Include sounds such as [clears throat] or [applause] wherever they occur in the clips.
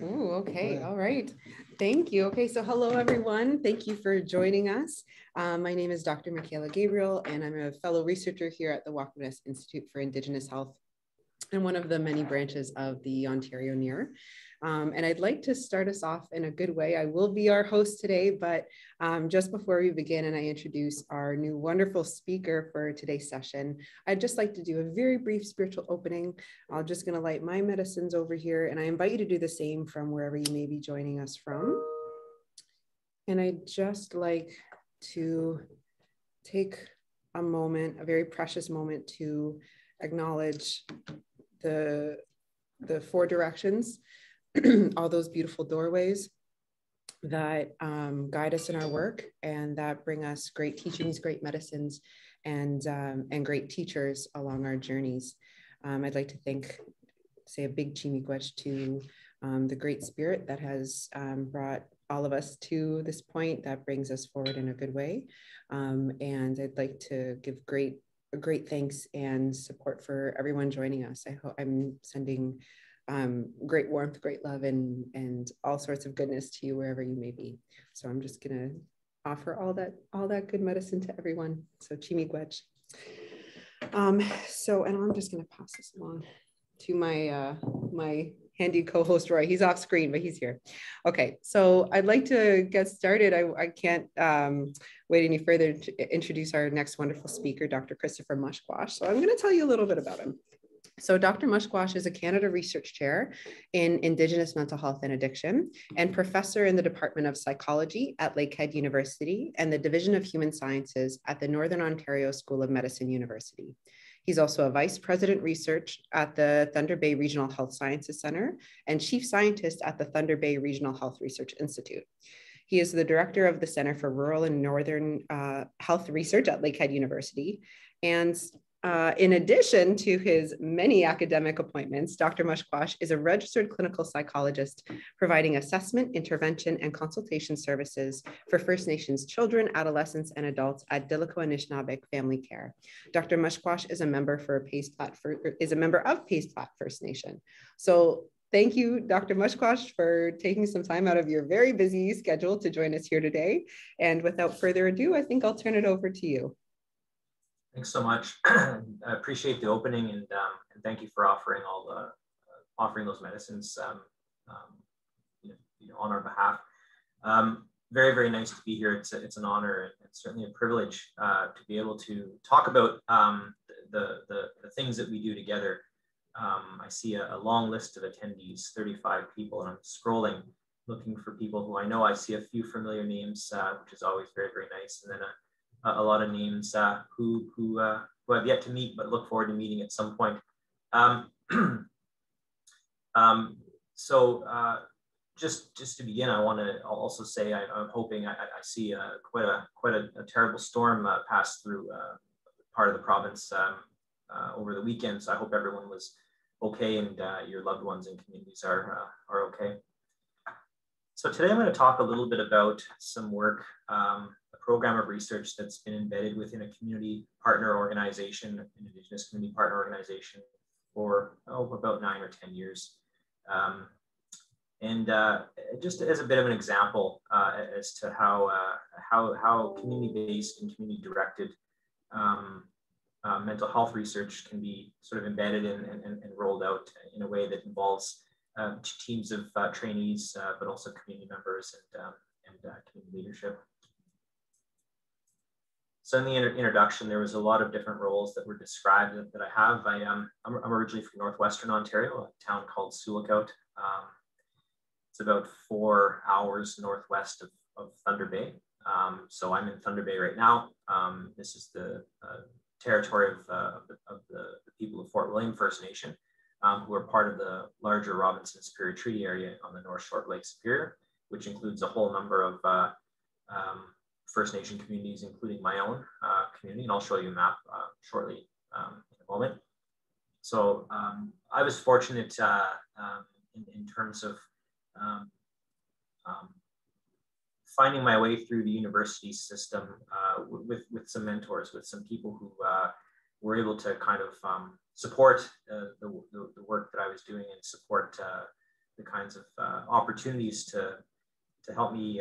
Oh, okay. All right. Thank you. Okay, so hello, everyone. Thank you for joining us. Um, my name is Dr. Michaela Gabriel, and I'm a fellow researcher here at the Waakebiness Institute for Indigenous Health and one of the many branches of the Ontario NEIHR. Um, and I'd like to start us off in a good way. I will be our host today, but um, just before we begin and I introduce our new wonderful speaker for today's session, I'd just like to do a very brief spiritual opening. I'm just going to light my medicines over here, and I invite you to do the same from wherever you may be joining us from. And I'd just like to take a moment, a very precious moment to acknowledge the, the four directions [clears throat] all those beautiful doorways that um, guide us in our work and that bring us great teachings, great medicines, and, um, and great teachers along our journeys. Um, I'd like to thank, say, a big chimiigwech to um, the great spirit that has um, brought all of us to this point that brings us forward in a good way. Um, and I'd like to give great, great thanks and support for everyone joining us. I hope I'm sending um, great warmth, great love, and and all sorts of goodness to you wherever you may be. So I'm just gonna offer all that all that good medicine to everyone. So chimiigwech. Um, so and I'm just gonna pass this along to my uh, my handy co-host Roy. He's off screen, but he's here. Okay, so I'd like to get started. I, I can't um, wait any further to introduce our next wonderful speaker, Dr. Christopher Mushquash. So I'm going to tell you a little bit about him. So Dr. Mushquash is a Canada Research Chair in Indigenous Mental Health and Addiction and professor in the Department of Psychology at Lakehead University and the Division of Human Sciences at the Northern Ontario School of Medicine University. He's also a vice president research at the Thunder Bay Regional Health Sciences Center and chief scientist at the Thunder Bay Regional Health Research Institute. He is the director of the Center for Rural and Northern uh, Health Research at Lakehead University and uh, in addition to his many academic appointments, Dr. Mushquash is a registered clinical psychologist providing assessment, intervention, and consultation services for First Nations children, adolescents, and adults at Dilico Anishinaabeg Family Care. Dr. Mushquash is a member for Pays Plat for, is a member of Pays Plat First Nation. So thank you, Dr. Mushquash, for taking some time out of your very busy schedule to join us here today. And without further ado, I think I'll turn it over to you. Thanks so much. [clears throat] I appreciate the opening and, um, and thank you for offering all the uh, offering those medicines um, um, you know, you know, on our behalf. Um, very, very nice to be here. It's, a, it's an honor and certainly a privilege uh, to be able to talk about um, the, the, the, things that we do together. Um, I see a, a, long list of attendees, 35 people, and I'm scrolling looking for people who I know. I see a few familiar names, uh, which is always very, very nice. And then a, a lot of names uh, who who uh, who I've yet to meet, but look forward to meeting at some point. Um, [clears throat] um, so uh, just just to begin, I want to also say I, am hoping I, I see uh, quite a quite a, a terrible storm uh, pass through uh, part of the province um, over the weekend. So I hope everyone was okay and your loved ones and communities are are okay. So today I'm going to talk a little bit about some work um, program of research that's been embedded within a community partner organization, an Indigenous community partner organization for oh, about nine or 10 years. Um, and uh, just as a bit of an example uh, as to how, uh, how, how community-based and community-directed um, uh, mental health research can be sort of embedded and, and, and rolled out in a way that involves um, teams of uh, trainees, uh, but also community members and, um, and community leadership. So in the inter introduction, there was a lot of different roles that were described that, that I have. I, um, I'm, I'm, originally from Northwestern Ontario, a town called Lookout. Um, it's about four hours northwest of, of Thunder Bay. Um, so I'm in Thunder Bay right now. Um, this is the uh, territory of, uh, of, the, of the, the, people of Fort William First Nation, um, who are part of the larger Robinson Superior Treaty area on the North Shore of Lake Superior, which includes a whole number of uh, First Nation communities, including my own uh, community, and I'll show you a map uh, shortly um, in a moment. So um, I was fortunate uh, um, in, in, terms of um, um, finding my way through the university system uh, with, with some mentors, with some people who uh, were able to kind of support uh, the, the, the, work that I was doing and support the kinds of opportunities to to help me,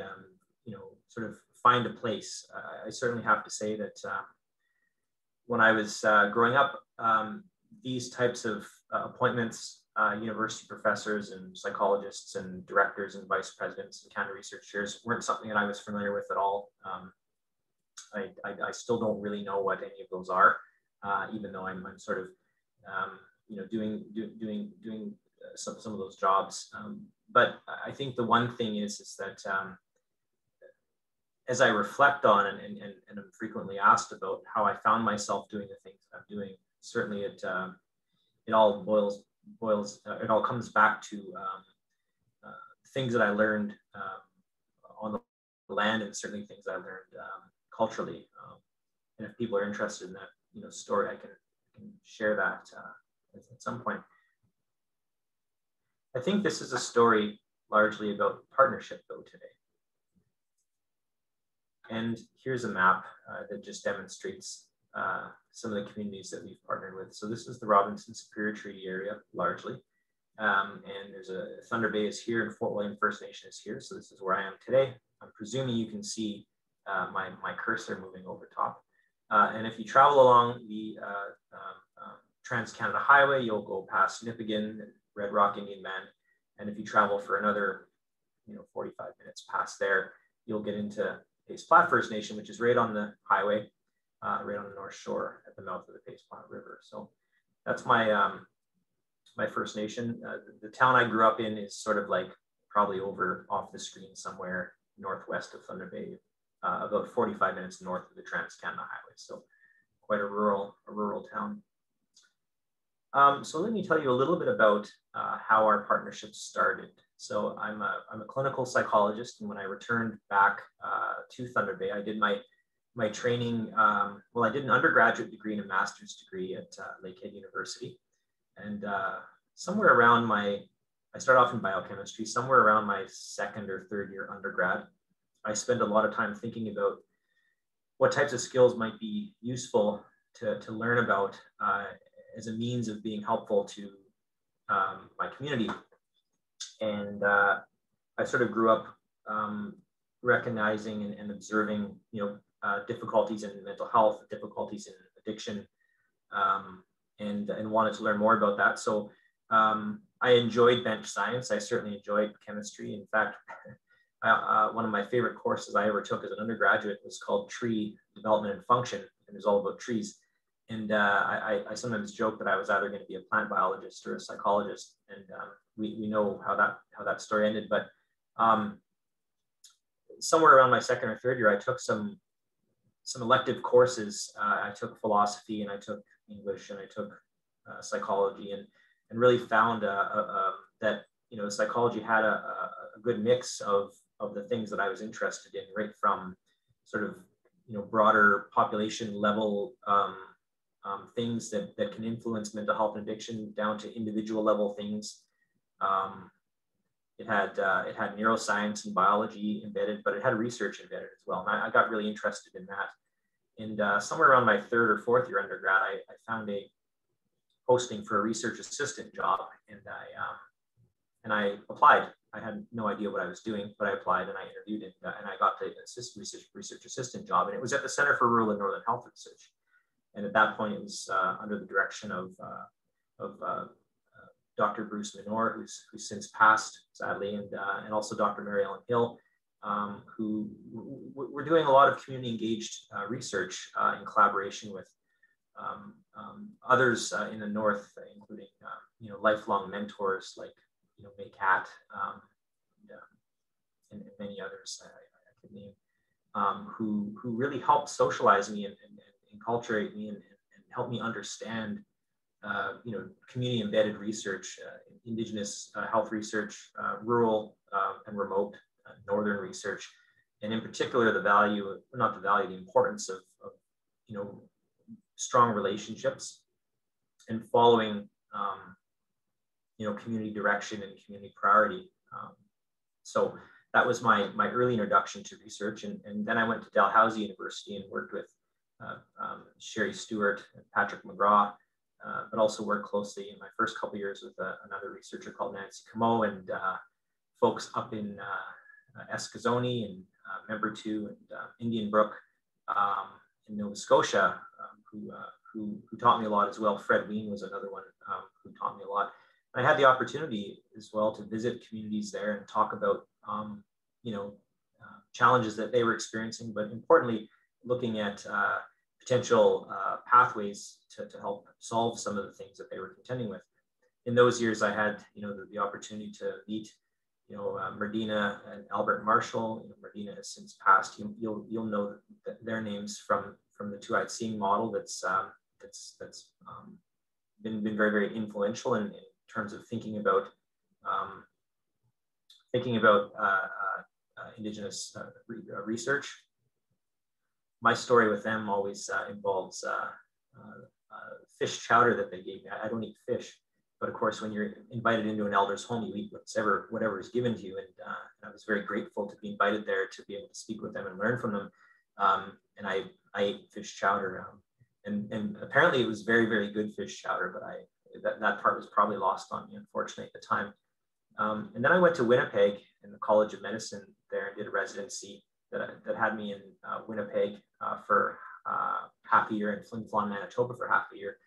you know, sort of find a place. Uh, I certainly have to say that uh, when I was uh, growing up, um, these types of uh, appointments, uh, university professors and psychologists and directors and vice presidents and Canada research chairs weren't something that I was familiar with at all. Um, I, I, I, still don't really know what any of those are, uh, even though I'm, I'm sort of, um, you know, doing do, doing doing some some of those jobs. Um, but I think the one thing is is that um, as I reflect on and, and, and I'm frequently asked about how I found myself doing the things that I'm doing, certainly it um, it all boils boils uh, it all comes back to um, uh, things that I learned um, on the land and certainly things I learned um, culturally. And if people are interested in that you know story, I can, can share that uh, at some point. I think this is a story largely about partnership though today. And here's a map uh, that just demonstrates uh, some of the communities that we've partnered with. So this is the Robinson Superior Treaty area largely. Um, and there's a Thunder Bay is here and Fort William First Nation is here. So this is where I am today. I'm presuming you can see uh, my, my cursor moving over top. Uh, and if you travel along the uh, um, um, Trans-Canada Highway, you'll go past Nipigon, Red Rock Indian Band. And if you travel for another, you know, 45 minutes past there, you'll get into Pays Plat First Nation, which is right on the highway, uh, right on the North Shore at the mouth of the Pays Plat River. So that's my um, my First Nation. Uh, the, town I grew up in is sort of like probably over off the screen somewhere northwest of Thunder Bay, uh, about 45 minutes north of the Trans-Canada Highway. So quite a rural, a rural town. Um, so let me tell you a little bit about uh, how our partnership started. So I'm a, I'm a clinical psychologist, and when I returned back uh, to Thunder Bay, I did my my training. Um, well, I did an undergraduate degree and a master's degree at uh, Lakehead University, and uh, somewhere around my I started off in biochemistry. Somewhere around my second or third year undergrad, I spent a lot of time thinking about what types of skills might be useful to, to learn about uh, as a means of being helpful to um, my community and uh, I sort of grew up um, recognizing and, and, observing, you know, uh, difficulties in mental health, difficulties in addiction, um, and and wanted to learn more about that. So um, I enjoyed bench science. I certainly enjoyed chemistry. In fact, I, [laughs] uh, one of my favorite courses I ever took as an undergraduate was called Tree Development and Function, and it was all about trees. And uh, I, I, sometimes joke that I was either going to be a plant biologist or a psychologist, and um, we, we know how that how that story ended. But um, somewhere around my second or third year, I took some some elective courses. Uh, I took philosophy and I took English and I took uh, psychology and and really found uh, uh, um, that you know psychology had a, a, good mix of of the things that I was interested in, right from sort of you know broader population level um, um, things that, that can influence mental health and addiction down to individual level things. Um, it had uh, it had neuroscience and biology embedded, but it had research embedded as well. And I, I got really interested in that. And uh, somewhere around my third or fourth year undergrad, I, I, found a posting for a research assistant job, and I um, and I applied. I had no idea what I was doing, but I applied and I interviewed, and, uh, and I got the assist research, research assistant job, and it was at the Center for Rural and Northern Health Research. And at that point, it was uh, under the direction of, uh, of uh, uh, Dr. Bruce Minore, who's, who's since passed, sadly, and, uh, and also Dr. Mary Ellen Hill, um, who we're doing a lot of community engaged research in collaboration with um, um, others in the North, including you know lifelong mentors like you know Mae Katt um, and, and, many others I, I could name, um, who who really helped socialize me and, and enculturate me and, and help me understand, uh, you know, community embedded research, uh, indigenous uh, health research, uh, rural and remote northern research, and in particular the value, not the value, the importance of, of you know, strong relationships and following, um, you know, community direction and community priority. Um, so that was my, my early introduction to research. And, and then I went to Dalhousie University and worked with um, Sherry Stewart, and Patrick McGrath, uh, but also worked closely in my first couple years with uh, another researcher called Nancy Camo and uh, folks up in uh, Eskasoni and Membertou and Indian Brook um, in Nova Scotia, um, who, who, who, taught me a lot as well. Fred Wien was another one um, who taught me a lot. I had the opportunity as well to visit communities there and talk about, um, you know, uh, challenges that they were experiencing, but importantly, looking at uh, potential uh, pathways to, to help solve some of the things that they were contending with. In those years, I had, you know, the, the opportunity to meet, you know, uh, Murdena and Albert Marshall. You know, Murdena has since passed. You, you'll you'll know their names from from the two-eyed seeing model. That's um, that's that's um, been been very very influential in, in terms of thinking about um, thinking about uh, uh, uh Indigenous uh, re research. My story with them always involves fish chowder that they gave me. I, don't eat fish, but of course, when you're invited into an elder's home, you eat whatever whatever is given to you. And, uh, and, I was very grateful to be invited there to be able to speak with them and learn from them. Um, and I I ate fish chowder, um, and and apparently it was very very good fish chowder. But I that, that part was probably lost on me, unfortunately, at the time. Um, and then I went to Winnipeg in the College of Medicine there and did a residency that, that had me in uh, Winnipeg uh, for uh, half a year and Flin Flon, Manitoba for half a year.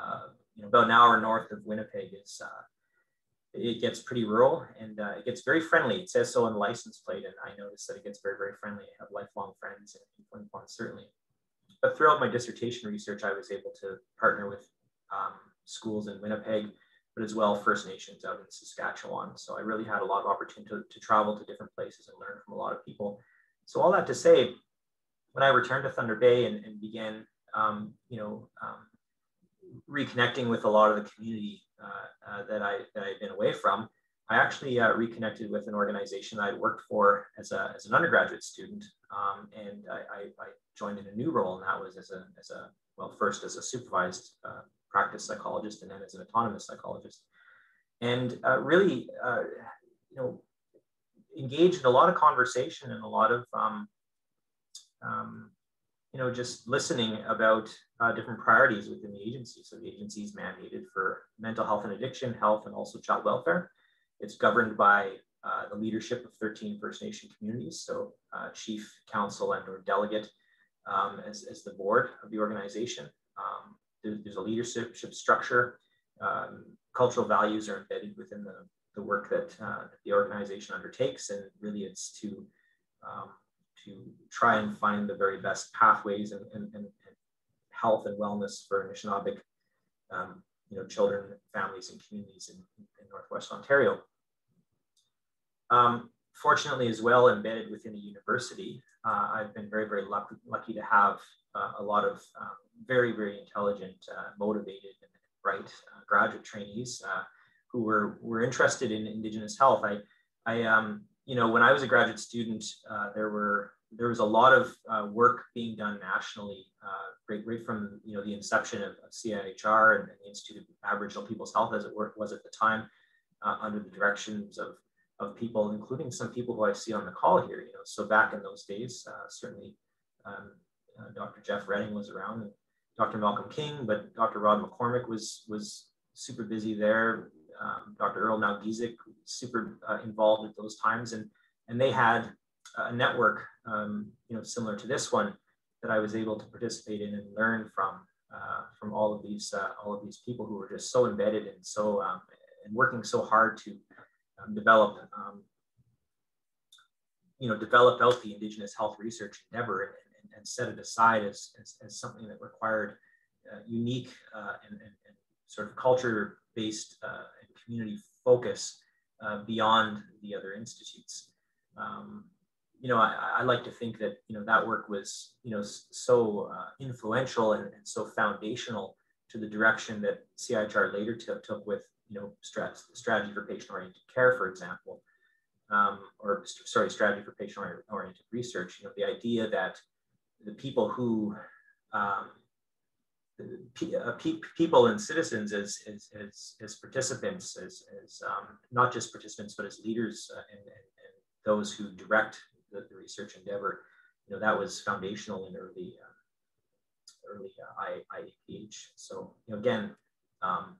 Uh, you know, about an hour north of Winnipeg is it gets pretty rural and uh, it gets very friendly. It says so on the license plate, and I noticed that it gets very, very friendly. I have lifelong friends in Flin Flon, certainly. But throughout my dissertation research, I was able to partner with um, schools in Winnipeg, but as well First Nations out in Saskatchewan. So I really had a lot of opportunity to, to travel to different places and learn from a lot of people. So all that to say, when I returned to Thunder Bay and, and began, um, you know, um, reconnecting with a lot of the community uh, uh, that I that I'd been away from, I actually uh, reconnected with an organization I'd worked for as, a, as an undergraduate student, um, and I, I, I, joined in a new role, and that was as a as a well, first as a supervised uh, practice psychologist, and then as an autonomous psychologist, and uh, really, uh, you know, engaged in a lot of conversation and a lot of um, um, you know, just listening about uh, different priorities within the agency. So the agency is mandated for mental health and addiction, health, and also child welfare. It's governed by uh, the leadership of 13 First Nation communities. So uh, chief, council, and or delegate um, as, as the board of the organization. Um, there, there's a leadership structure. Um, cultural values are embedded within the, the work that, uh, the organization undertakes. And really it's to um, to try and find the very best pathways and, and, and health and wellness for Anishinaabeg, um, you know, children, families, and communities in, in Northwest Ontario. Um, fortunately, as well, embedded within a university, uh, I've been very, very lucky, lucky to have uh, a lot of um, very, very intelligent, uh, motivated, and bright uh, graduate trainees uh, who were, were interested in Indigenous health. I, I um, you know, when I was a graduate student, uh, there were there was a lot of uh, work being done nationally, uh, right, right from you know the inception of, of CIHR and, and, the Institute of Aboriginal People's Health, as it was at the time, uh, under the directions of of people, including some people who I see on the call here. You know, so back in those days, uh, certainly um, uh, Dr. Jeff Reading was around, and Dr. Malcolm King, but Dr. Rod McCormick was was super busy there. Um, Dr. Earl Nowgesic super uh, involved at those times, and and they had a network, um, you know, similar to this one that I was able to participate in and learn from uh, from all of these uh, all of these people who were just so embedded and so um, and working so hard to um, develop um, you know develop out the Indigenous health research endeavor and, and, and set it aside as, as, as something that required uh, unique uh, and, and, and, sort of culture based uh, community focus uh, beyond the other institutes. Um, you know, I, I, like to think that, you know, that work was, you know, so uh, influential and, and, so foundational to the direction that CIHR later took, took with, you know, strat- strategy for patient-oriented care, for example, um, or sorry, strategy for patient-oriented research. You know, the idea that the people who, um, uh, people and citizens as, as, as, as participants, as, as um, not just participants, but as leaders uh, and, and, and, those who direct the, the research endeavor, you know, that was foundational in early, uh, early uh, IAPH. So, you know, again, um,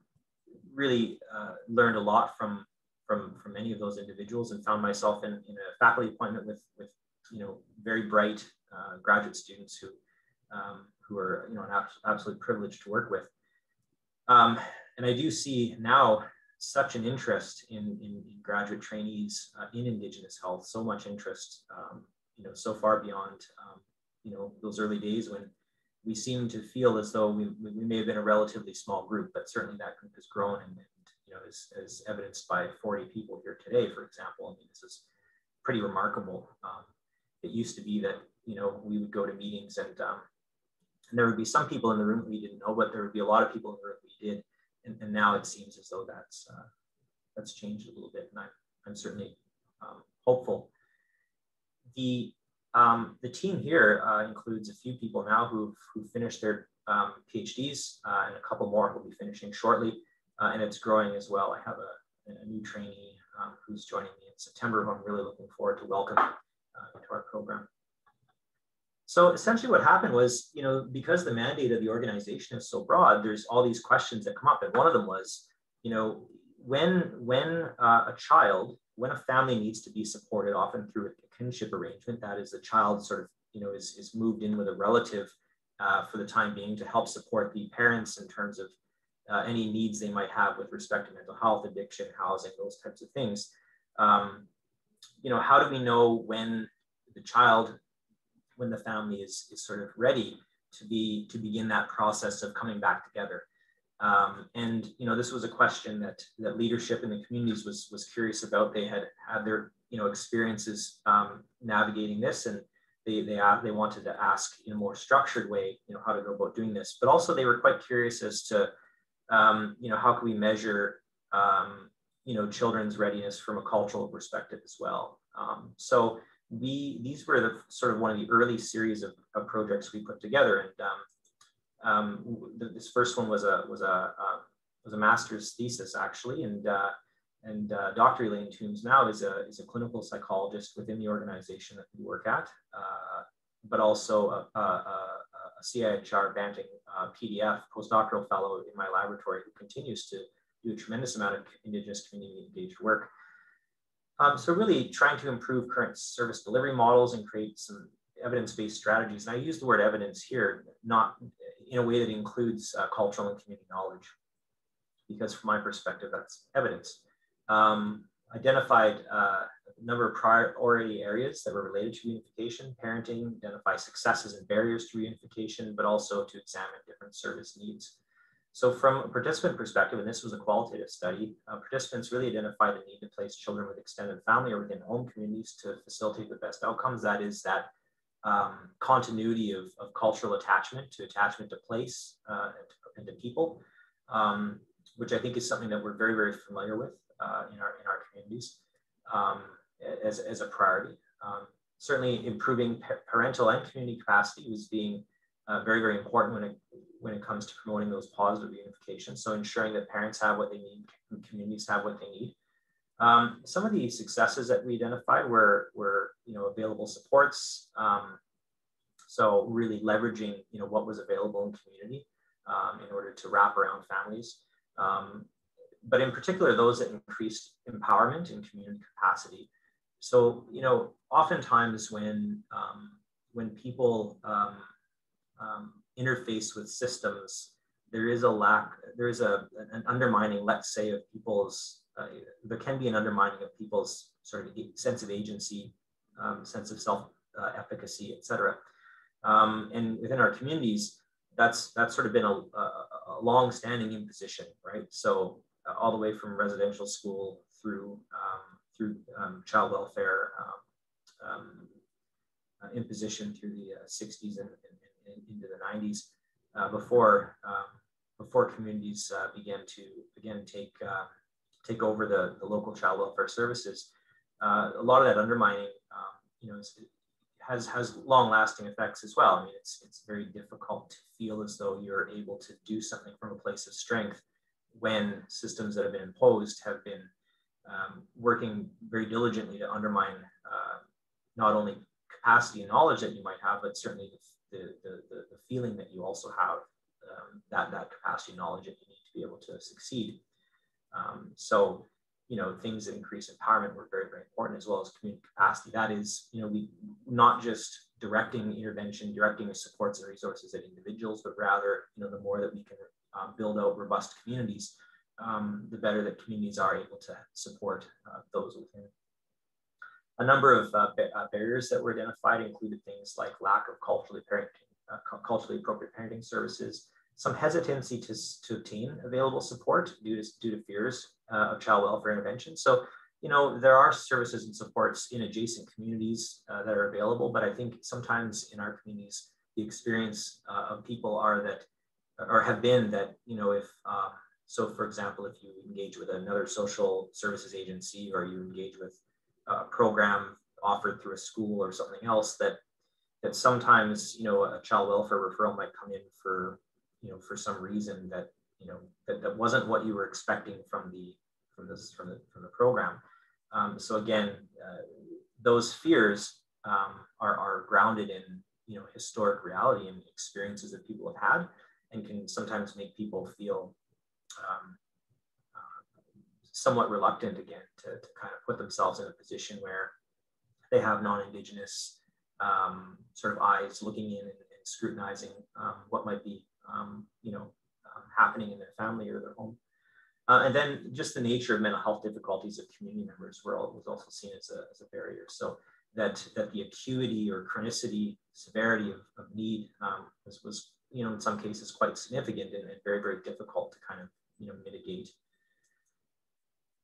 really uh, learned a lot from from from many of those individuals and found myself in, in a faculty appointment with with you know very bright uh, graduate students who um, who are you know an abs- absolute privilege to work with. Um, and I do see now such an interest in, in, in graduate trainees uh, in Indigenous health, so much interest, um, you know, so far beyond, um, you know, those early days when we seem to feel as though we, we may have been a relatively small group, but certainly that group has grown and, and you know, as, as evidenced by 40 people here today, for example. I mean, this is pretty remarkable. Um, it used to be that, you know, we would go to meetings and, um, and there would be some people in the room we didn't know, but there would be a lot of people in the room we did. And, and now it seems as though that's, uh, that's changed a little bit. And I'm, I'm certainly um, hopeful. The, um, the team here uh, includes a few people now who've, who've finished their um, PhDs uh, and a couple more who'll be finishing shortly. Uh, and it's growing as well. I have a, a new trainee um, who's joining me in September who I'm really looking forward to welcome uh, into our program. So essentially what happened was, you know, because the mandate of the organization is so broad, there's all these questions that come up. And one of them was, you know, when, when uh, a child, when a family needs to be supported, often through a kinship arrangement, that is the child sort of, you know, is, is moved in with a relative uh, for the time being to help support the parents in terms of uh, any needs they might have with respect to mental health, addiction, housing, those types of things. Um, you know, how do we know when the child when the family is, is sort of ready to be to begin that process of coming back together. Um, and you know, this was a question that that leadership in the communities was was curious about. They had had their you know experiences um, navigating this, and they they they wanted to ask in a more structured way, you know, how to go about doing this. But also, they were quite curious as to um, you know how can we measure um, you know children's readiness from a cultural perspective as well. Um, so we these were the sort of one of the early series of, of projects we put together, and um, um, this first one was a was a uh, was a master's thesis actually, and uh, and uh, Dr. Elaine Toombs now is a is a clinical psychologist within the organization that we work at, uh, but also a, a, a CIHR Banting uh, PDF postdoctoral fellow in my laboratory who continues to do a tremendous amount of Indigenous community engaged work. Um, so really trying to improve current service delivery models and create some evidence-based strategies. And I use the word evidence here, not in a way that includes uh, cultural and community knowledge, because from my perspective, that's evidence. Um, identified uh, a number of priority areas that were related to reunification, parenting, identify successes and barriers to reunification, but also to examine different service needs. So from a participant perspective, and this was a qualitative study, uh, participants really identified the need to place children with extended family or within home communities to facilitate the best outcomes. That is that um, continuity of, of, cultural attachment to attachment to place uh, and, to, people, um, which I think is something that we're very, very familiar with uh, in, our, in our communities um, as, as a priority. Um, certainly improving parental and community capacity was being uh, very, very important when it, when it comes to promoting those positive unifications. So ensuring that parents have what they need, and communities have what they need. Um, some of the successes that we identified were, were you know, available supports. Um, so really leveraging you know, what was available in community um, in order to wrap around families. Um, but in particular, those that increased empowerment and community capacity. So, you know, oftentimes when, um, when people um, interface with systems, there is a lack, there is a, an undermining, let's say, of people's, uh, there can be an undermining of people's sort of sense of agency, um, sense of self uh, efficacy, et cetera. Um, and within our communities, that's, that's sort of been a, a, a long-standing imposition, right? So uh, all the way from residential school through, um, through um, child welfare, um, um, uh, imposition through the 60s uh, and, and into the 90s uh, before um, before communities uh, began to again take uh, take over the, the local child welfare services. Uh, a lot of that undermining, um, you know, has has long lasting effects as well. I mean, it's it's very difficult to feel as though you're able to do something from a place of strength when systems that have been imposed have been um, working very diligently to undermine uh, not only capacity and knowledge that you might have, but certainly the the, the, the feeling that you also have um, that, that capacity knowledge that you need to be able to succeed. Um, so, you know, things that increase empowerment were very, very important as well as community capacity. That is, you know, we not just directing intervention, directing the supports and resources at individuals, but rather, you know, the more that we can uh, build out robust communities, um, the better that communities are able to support uh, those within. A number of uh, uh barriers that were identified included things like lack of culturally, parenting, uh, culturally appropriate parenting services, some hesitancy to, to obtain available support due to, due to fears uh, of child welfare intervention. So, you know, there are services and supports in adjacent communities that are available, but I think sometimes in our communities, the experience of people are that, or have been that, you know, if so, for example, if you engage with another social services agency or you engage with a program offered through a school or something else, that that sometimes you know a child welfare referral might come in for you know for some reason that you know that, that wasn't what you were expecting from the from this from the from the program. Um, so again, uh, those fears um, are are grounded in you know historic reality and experiences that people have had, and can sometimes make people feel um, uh, somewhat reluctant again to, to kind of put themselves in a position where they have non-indigenous um, sort of eyes looking in and, and scrutinizing um, what might be um, you know um, happening in their family or their home. Uh, and then just the nature of mental health difficulties of community members were was also seen as a, as a barrier. So that that the acuity or chronicity, severity of, of need um, was, was you know in some cases quite significant and, and very very difficult to kind of you know, mitigate.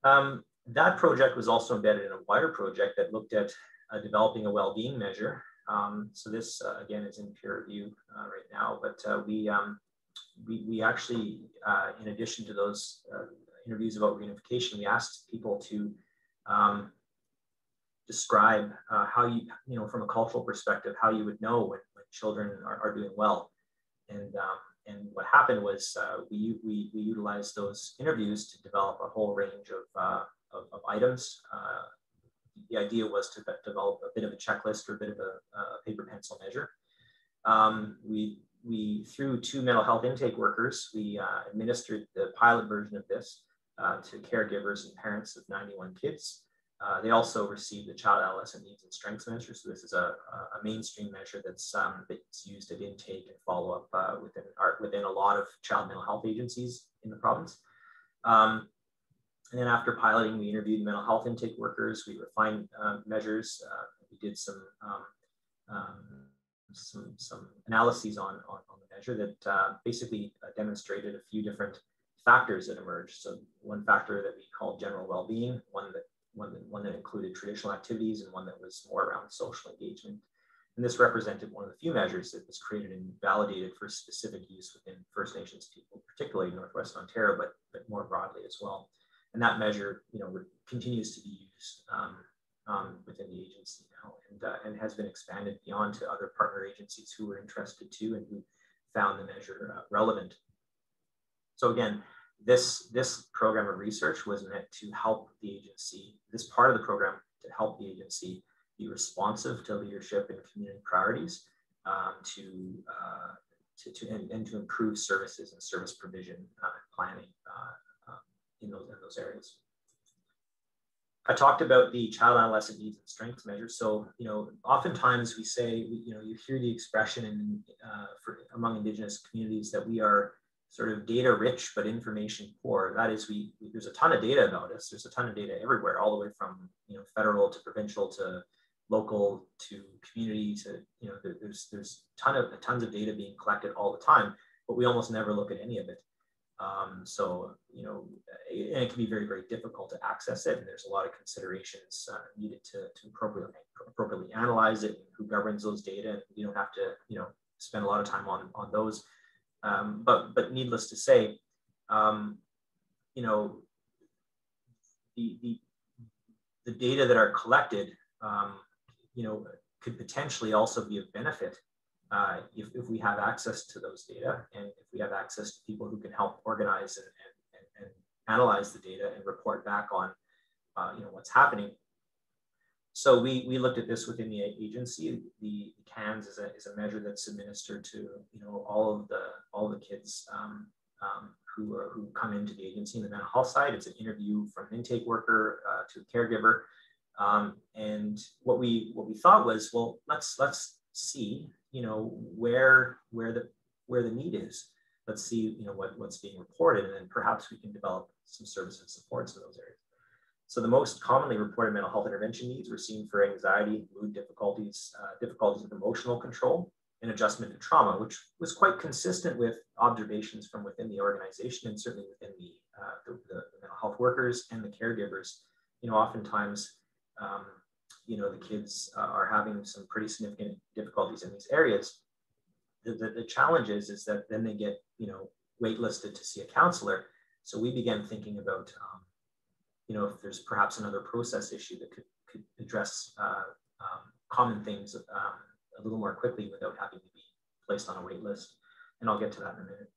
Um, that project was also embedded in a wider project that looked at uh, developing a well-being measure. Um, so this, uh, again, is in peer review uh, right now, but uh, we, um, we, we actually, uh, in addition to those uh, interviews about reunification, we asked people to um, describe how you, you know, from a cultural perspective, how you would know when, when children are, are doing well. And um, and what happened was uh, we, we, we utilized those interviews to develop a whole range of, uh, of, of, items. Uh, the idea was to develop a bit of a checklist or a bit of a, a paper pencil measure. Um, we, we, through two mental health intake workers, we uh, administered the pilot version of this uh, to caregivers and parents of 91 kids. Uh, they also received the Child Adolescent Needs and Strengths measure. So this is a, a mainstream measure that's um, that's used at intake and follow up uh, within our, within a lot of child mental health agencies in the province. Um, and then after piloting, we interviewed mental health intake workers. We refined uh, measures. Uh, we did some um, um, some some analyses on on, on the measure that uh, basically demonstrated a few different factors that emerged. So one factor that we called general well-being, one that one that, one that included traditional activities and one that was more around social engagement. And this represented one of the few measures that was created and validated for specific use within First Nations people, particularly Northwest Ontario, but, but more broadly as well. And that measure, you know, continues to be used um, um, within the agency now and, uh, and has been expanded beyond to other partner agencies who were interested too and who found the measure uh, relevant. So again, this, this program of research was meant to help the agency, this part of the program to help the agency be responsive to leadership and community priorities um, to, uh, to, to and, and, to improve services and service provision uh, planning uh, um, in, those, in those areas. I talked about the child adolescent needs and strengths measures. So, you know, oftentimes we say, you know, you hear the expression in, uh, for, among Indigenous communities that we are sort of data rich but information poor. That is, we, there's a ton of data about us. There's a ton of data everywhere, all the way from you know federal to provincial to local to community to you know there, there's there's ton of tons of data being collected all the time, but we almost never look at any of it. Um, so you know, it, and it can be very very difficult to access it, and there's a lot of considerations uh, needed to, to appropriately appropriately analyze it. Who governs those data? You don't have to you know spend a lot of time on on those um, but but needless to say, um, you know, the, the the data that are collected, um, you know, could potentially also be of benefit uh, if, if we have access to those data and if we have access to people who can help organize and, and, and, analyze the data and report back on, uh, you know, what's happening. So we, we looked at this within the agency. The, CANS is a, is a measure that's administered to you know all of the all the kids um, um, who are, who come into the agency in the mental health side. It's an interview from an intake worker uh, to a caregiver, um, and what we what we thought was, well, let's let's see you know where where the where the need is. Let's see you know what what's being reported, and then perhaps we can develop some service and supports in those areas. So the most commonly reported mental health intervention needs were seen for anxiety, mood difficulties, uh, difficulties with emotional control, and adjustment to trauma, which was quite consistent with observations from within the organization and certainly within the, uh, the, the, mental health workers and the caregivers. You know, oftentimes, um, you know, the kids uh, are having some pretty significant difficulties in these areas. The, the, the challenge is, is that then they get, you know, waitlisted to see a counselor. So we began thinking about um, you know, if there's perhaps another process issue that could, could address uh, um, common things um, a little more quickly without having to be placed on a wait list. And I'll get to that in a minute.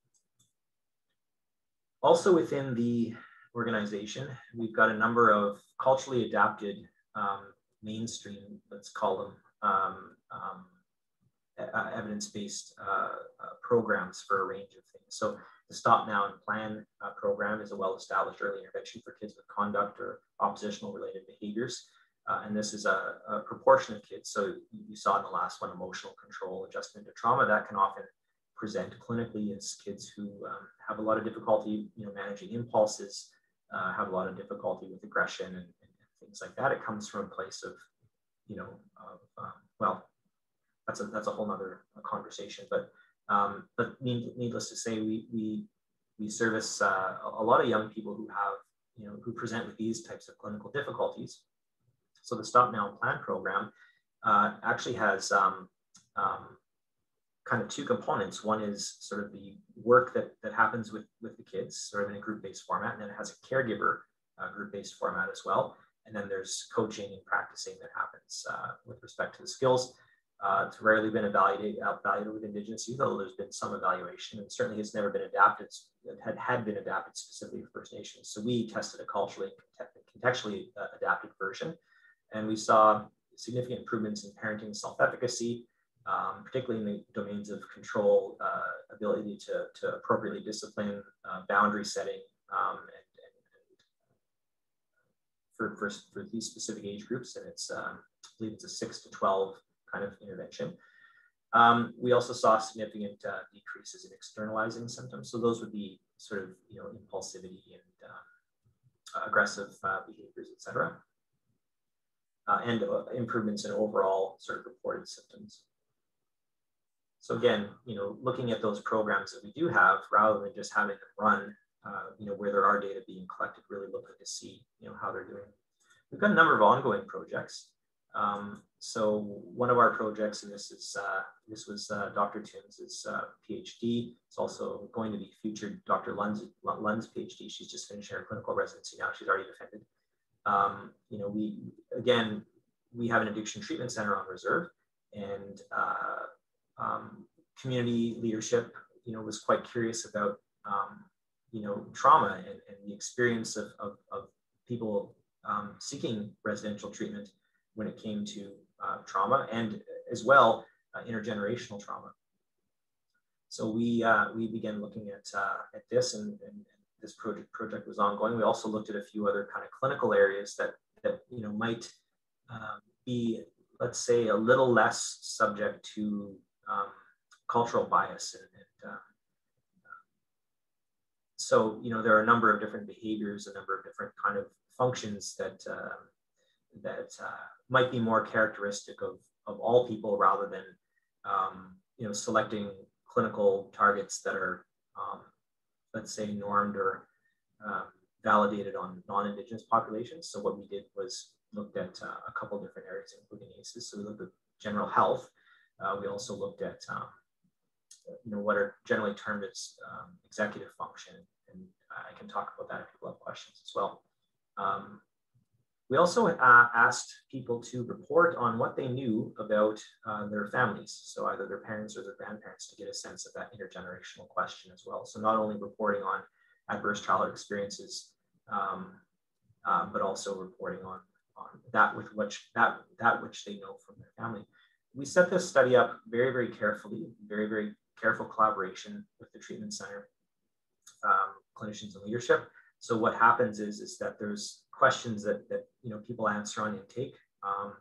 Also within the organization, we've got a number of culturally adapted um, mainstream, let's call them, um, um, evidence-based uh, uh, programs for a range of things. So the Stop Now and Plan uh, program is a well-established early intervention for kids with conduct or oppositional related behaviors. Uh, and this is a, a, proportion of kids. So you saw in the last one, emotional control, adjustment to trauma, that can often present clinically as kids who um, have a lot of difficulty, you know, managing impulses, uh, have a lot of difficulty with aggression and, and, things like that. It comes from a place of, you know, of, um, well, that's a, that's a whole nother conversation, but um, but needless to say, we, we, we service uh, a lot of young people who have, you know, who present with these types of clinical difficulties. So the Stop Now and Plan program uh, actually has um, um, kind of two components. One is sort of the work that, that happens with, with the kids, sort of in a group-based format, and then it has a caregiver uh, group-based format as well. And then there's coaching and practicing that happens uh, with respect to the skills. Uh, it's rarely been evaluated, evaluated with Indigenous youth, although there's been some evaluation, and certainly it's never been adapted, had, had been adapted specifically for First Nations. So we tested a culturally contextually uh, adapted version, and we saw significant improvements in parenting self-efficacy, um, particularly in the domains of control, uh, ability to, to appropriately discipline, uh, boundary setting, um, and, and, for, for, for these specific age groups, and it's, um, I believe it's a six to 12 kind of intervention. Um, we also saw significant uh, decreases in externalizing symptoms. So those would be sort of, you know, impulsivity and uh, aggressive uh, behaviors, etc., Uh, and uh, improvements in overall sort of reported symptoms. So again, you know, looking at those programs that we do have, rather than just having them run, uh, you know, where there are data being collected, really looking to see, you know, how they're doing. We've got a number of ongoing projects. Um, so one of our projects, and this is uh, this was uh, Dr. Tim's uh, PhD. It's also going to be featured Dr. Lund's, Lund's PhD. She's just finished her clinical residency now. She's already defended. Um, you know, we again we have an addiction treatment center on reserve, and uh, um, community leadership, you know, was quite curious about um, you know trauma and, and the experience of, of, of people um, seeking residential treatment when it came to uh, trauma and as well uh, intergenerational trauma. So we uh, we began looking at uh, at this, and, and, this project project was ongoing. We also looked at a few other kind of clinical areas that that you know might um, be, let's say, a little less subject to um, cultural bias and, and um, so you know there are a number of different behaviors, a number of different kind of functions that uh, that uh, might be more characteristic of, of all people rather than um, you know selecting clinical targets that are um, let's say normed or um, validated on non-indigenous populations. So what we did was looked at uh, a couple different areas, including ACEs. So we looked at general health. Uh, we also looked at um, you know what are generally termed as um, executive function, and I can talk about that if people have questions as well. We also uh, asked people to report on what they knew about uh, their families, so either their parents or their grandparents, to get a sense of that intergenerational question as well. So not only reporting on adverse childhood experiences, um, uh, but also reporting on on that with which that that which they know from their family. We set this study up very very carefully, very very careful collaboration with the treatment center, um, clinicians and leadership. So what happens is is that there's questions that that you know people answer on intake, um,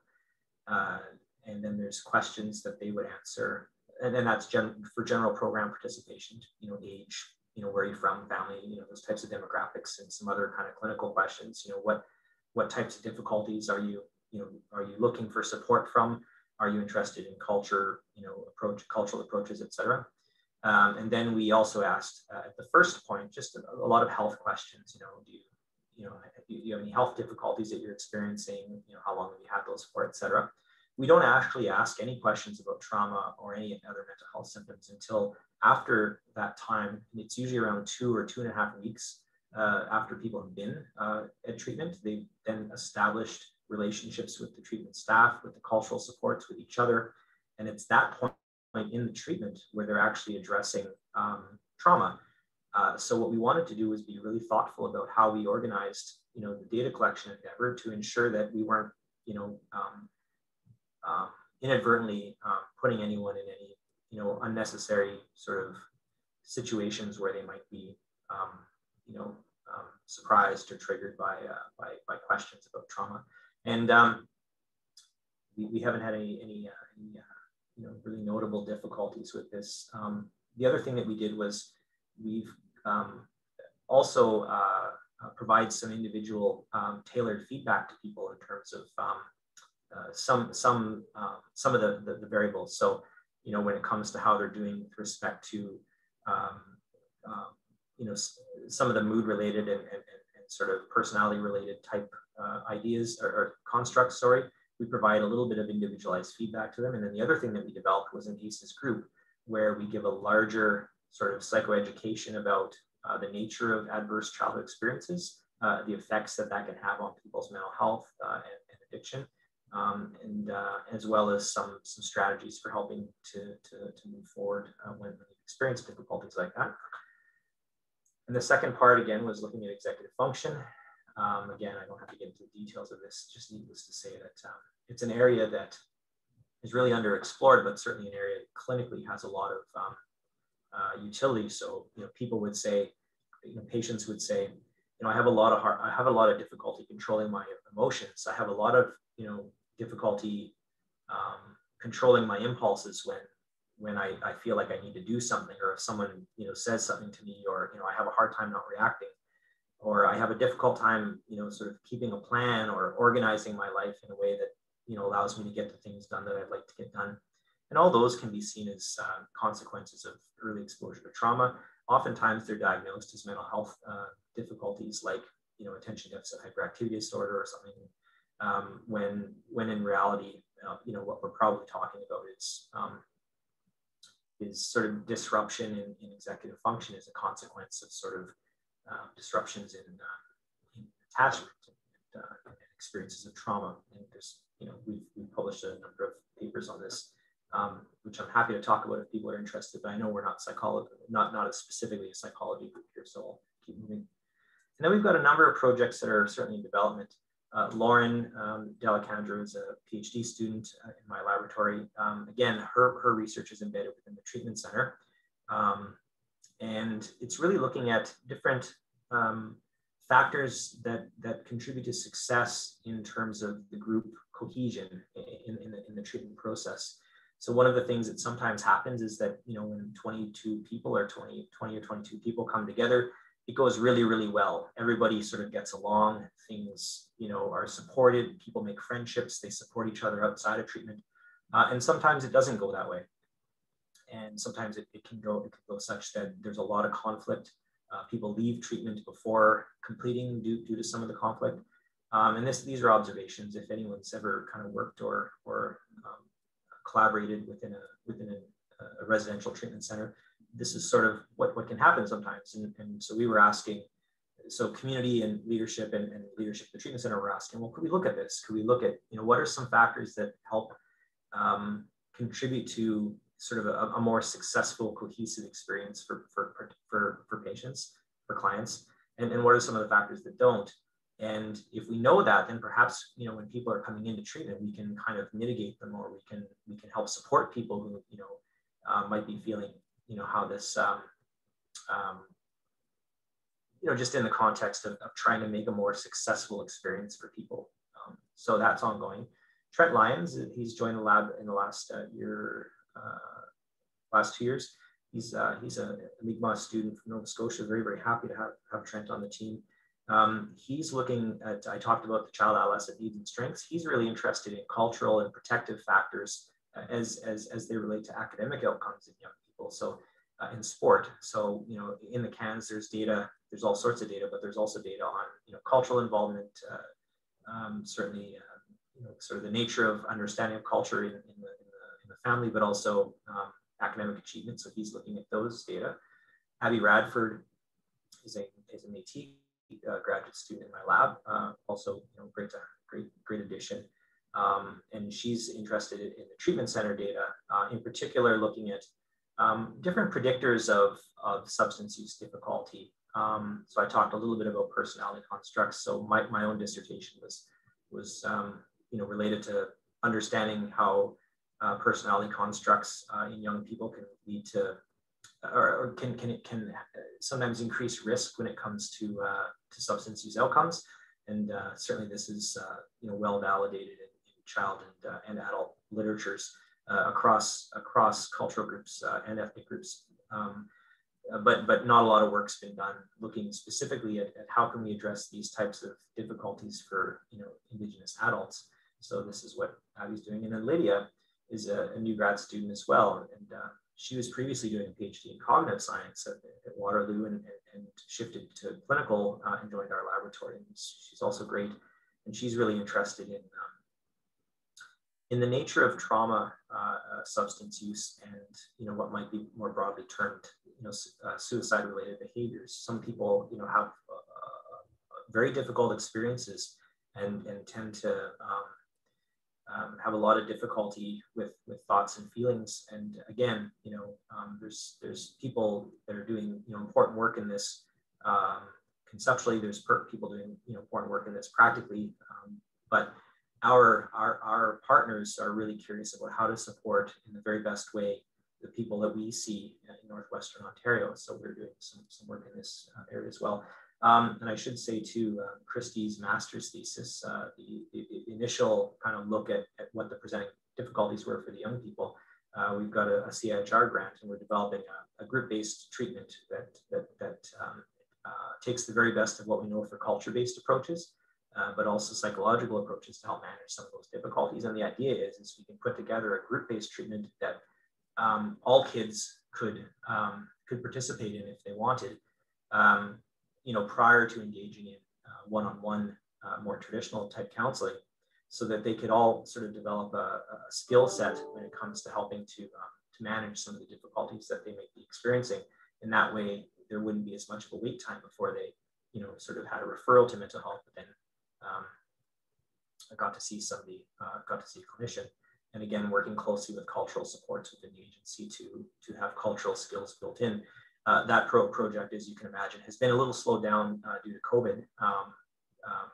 uh, and then there's questions that they would answer, and then that's gen- for general program participation. You know, age, you know, where are you from, family, you know, those types of demographics, and some other kind of clinical questions. You know, what what types of difficulties are you you know are you looking for support from? Are you interested in culture, you know, approach cultural approaches, etc. Um, and then we also asked uh, at the first point just a, a, lot of health questions. You know, do you you know do you have any health difficulties that you're experiencing? You know, how long have you had those for, etc. We don't actually ask any questions about trauma or any other mental health symptoms until after that time. And It's usually around two or two and a half weeks uh, after people have been uh, at treatment. They've then established relationships with the treatment staff, with the cultural supports, with each other. And it's that point in the treatment where they're actually addressing um, trauma. Uh, so what we wanted to do was be really thoughtful about how we organized, you know, the data collection endeavor to ensure that we weren't, you know, um, um, inadvertently um, putting anyone in any, you know, unnecessary sort of situations where they might be, um, you know, um, surprised or triggered by, uh, by, by questions about trauma. And um, we, we haven't had any, any, uh, any you know, really notable difficulties with this. The other thing that we did was we've um, also uh, uh, provide some individual um, tailored feedback to people in terms of um, uh, some some um, some of the, the, the, variables. So you know when it comes to how they're doing with respect to um, you know some of the mood related and, and, and sort of personality related type uh, ideas or, or constructs. Sorry, we provide a little bit of individualized feedback to them. And then the other thing that we developed was an ACEs group, where we give a larger sort of psychoeducation about uh, the nature of adverse childhood experiences, uh, the effects that that can have on people's mental health uh, and, and, addiction, um, and uh, as well as some, some strategies for helping to, to, to move forward uh, when you experience difficulties like that. And the second part, again, was looking at executive function. Um, again, I don't have to get into the details of this, just needless to say that um, it's an area that is really underexplored, but certainly an area that clinically has a lot of um, uh, utility. So, you know, people would say, you know, patients would say, you know, I have a lot of heart, I have a lot of difficulty controlling my emotions. I have a lot of, you know, difficulty um, controlling my impulses when when I, I feel like I need to do something, or if someone, you know, says something to me, or you know, I have a hard time not reacting or I have a difficult time, you know, sort of keeping a plan or organizing my life in a way that, you know, allows me to get the things done that I'd like to get done. And all those can be seen as uh, consequences of early exposure to trauma. Oftentimes they're diagnosed as mental health uh, difficulties like, you know, attention deficit hyperactivity disorder or something. Um, when, when in reality, uh, you know, what we're probably talking about is, um, is sort of disruption in, in executive function as a consequence of sort of um, disruptions in, uh, in attachment and, uh, and, experiences of trauma. And there's, you know, we've, we've published a number of papers on this, um, which I'm happy to talk about if people are interested. But I know we're not psychology, not not as specifically a psychology group here, so I'll keep moving. And then we've got a number of projects that are certainly in development. Uh, Lauren um, Delacandro is a PhD student uh, in my laboratory. Um, again, her, her research is embedded within the treatment center. Um, and it's really looking at different um, factors that, that contribute to success in terms of the group cohesion in, in, the, in the treatment process. So one of the things that sometimes happens is that, you know, when 22 people or 20, 20 or 22 people come together, it goes really, really well. Everybody sort of gets along, things, you know, are supported, people make friendships, they support each other outside of treatment. Uh, and sometimes it doesn't go that way and sometimes it, it can go it can go such that there's a lot of conflict. Uh, people leave treatment before completing due, due to some of the conflict. Um, and this, these are observations. If anyone's ever kind of worked or, or um, collaborated within a within a, a, residential treatment center, this is sort of what, what can happen sometimes. And, and so we were asking, so community and leadership and, and leadership the treatment center were asking, well, could we look at this? Could we look at, you know, what are some factors that help um, contribute to sort of a, a, more successful, cohesive experience for, for, for, for, patients, for clients? And, and what are some of the factors that don't? And if we know that, then perhaps you know when people are coming into treatment, we can kind of mitigate them, or we can we can help support people who you know uh, might be feeling you know how this um, um, you know just in the context of, of, trying to make a more successful experience for people. Um, so that's ongoing. Trent Lyons, he's joined the lab in the last uh, year, uh, last two years. He's uh, he's a Mi'kmaq student from Nova Scotia. Very very happy to have have Trent on the team. Um, he's looking at, I talked about the child adolescent needs and strengths. He's really interested in cultural and protective factors uh, as, as, as they relate to academic outcomes in young people. So uh, in sport, so, you know, in the CANS, there's data, there's all sorts of data, but there's also data on, you know, cultural involvement, uh, um, certainly, uh, you know, sort of the nature of understanding of culture in, in, the, in, the, in the, family, but also um, academic achievement. So he's looking at those data. Abby Radford is a, is a Métis uh, graduate student in my lab. Uh, also, you know, great, to, great, great addition. Um, and she's interested in, the treatment center data, uh, in particular, looking at um, different predictors of, of substance use difficulty. Um, so I talked a little bit about personality constructs. So my, my own dissertation was, was um, you know, related to understanding how uh, personality constructs uh, in young people can lead to or, or can can can sometimes increase risk when it comes to uh, to substance use outcomes, and uh, certainly this is uh, you know well validated in, in child and uh, and adult literatures uh, across across cultural groups uh, and ethnic groups. Um, but but not a lot of work's been done looking specifically at, at how can we address these types of difficulties for you know indigenous adults. So this is what Abby's doing, and then Lydia is a, a new grad student as well, and she was previously doing a PhD in cognitive science at, at Waterloo and, and, shifted to clinical uh, and joined our laboratory. And she's also great. And she's really interested in, um, in the nature of trauma, uh, uh, substance use, and you know what might be more broadly termed, you know, uh, suicide-related behaviors. Some people, you know, have uh, very difficult experiences and, and tend to um, um, have a lot of difficulty with with thoughts and feelings. And again, you know, um, there's there's people that are doing you know important work in this um, conceptually. There's people doing you know important work in this practically, um, but our, our our partners are really curious about how to support in the very best way the people that we see in northwestern Ontario. So we're doing some some work in this uh, area as well. Um, and I should say too, uh, Christie's master's thesis, uh, the, the, initial kind of look at, at what the presenting difficulties were for the young people. Uh, we've got a, a, CIHR grant and we're developing a, a group-based treatment that, that, that um, uh, takes the very best of what we know for culture-based approaches, uh, but also psychological approaches to help manage some of those difficulties. And the idea is, is we can put together a group-based treatment that um, all kids could, um, could participate in if they wanted. Um, you know, prior to engaging in uh, one-on-one, uh, more traditional type counseling, so that they could all sort of develop a, a skill set when it comes to helping to um, to manage some of the difficulties that they may be experiencing. In that way, there wouldn't be as much of a wait time before they, you know, sort of had a referral to mental health. But then um, I got to see somebody, uh, got to see a clinician, and again working closely with cultural supports within the agency to to have cultural skills built in uh, that pro project, as you can imagine, has been a little slowed down uh, due to COVID um, um,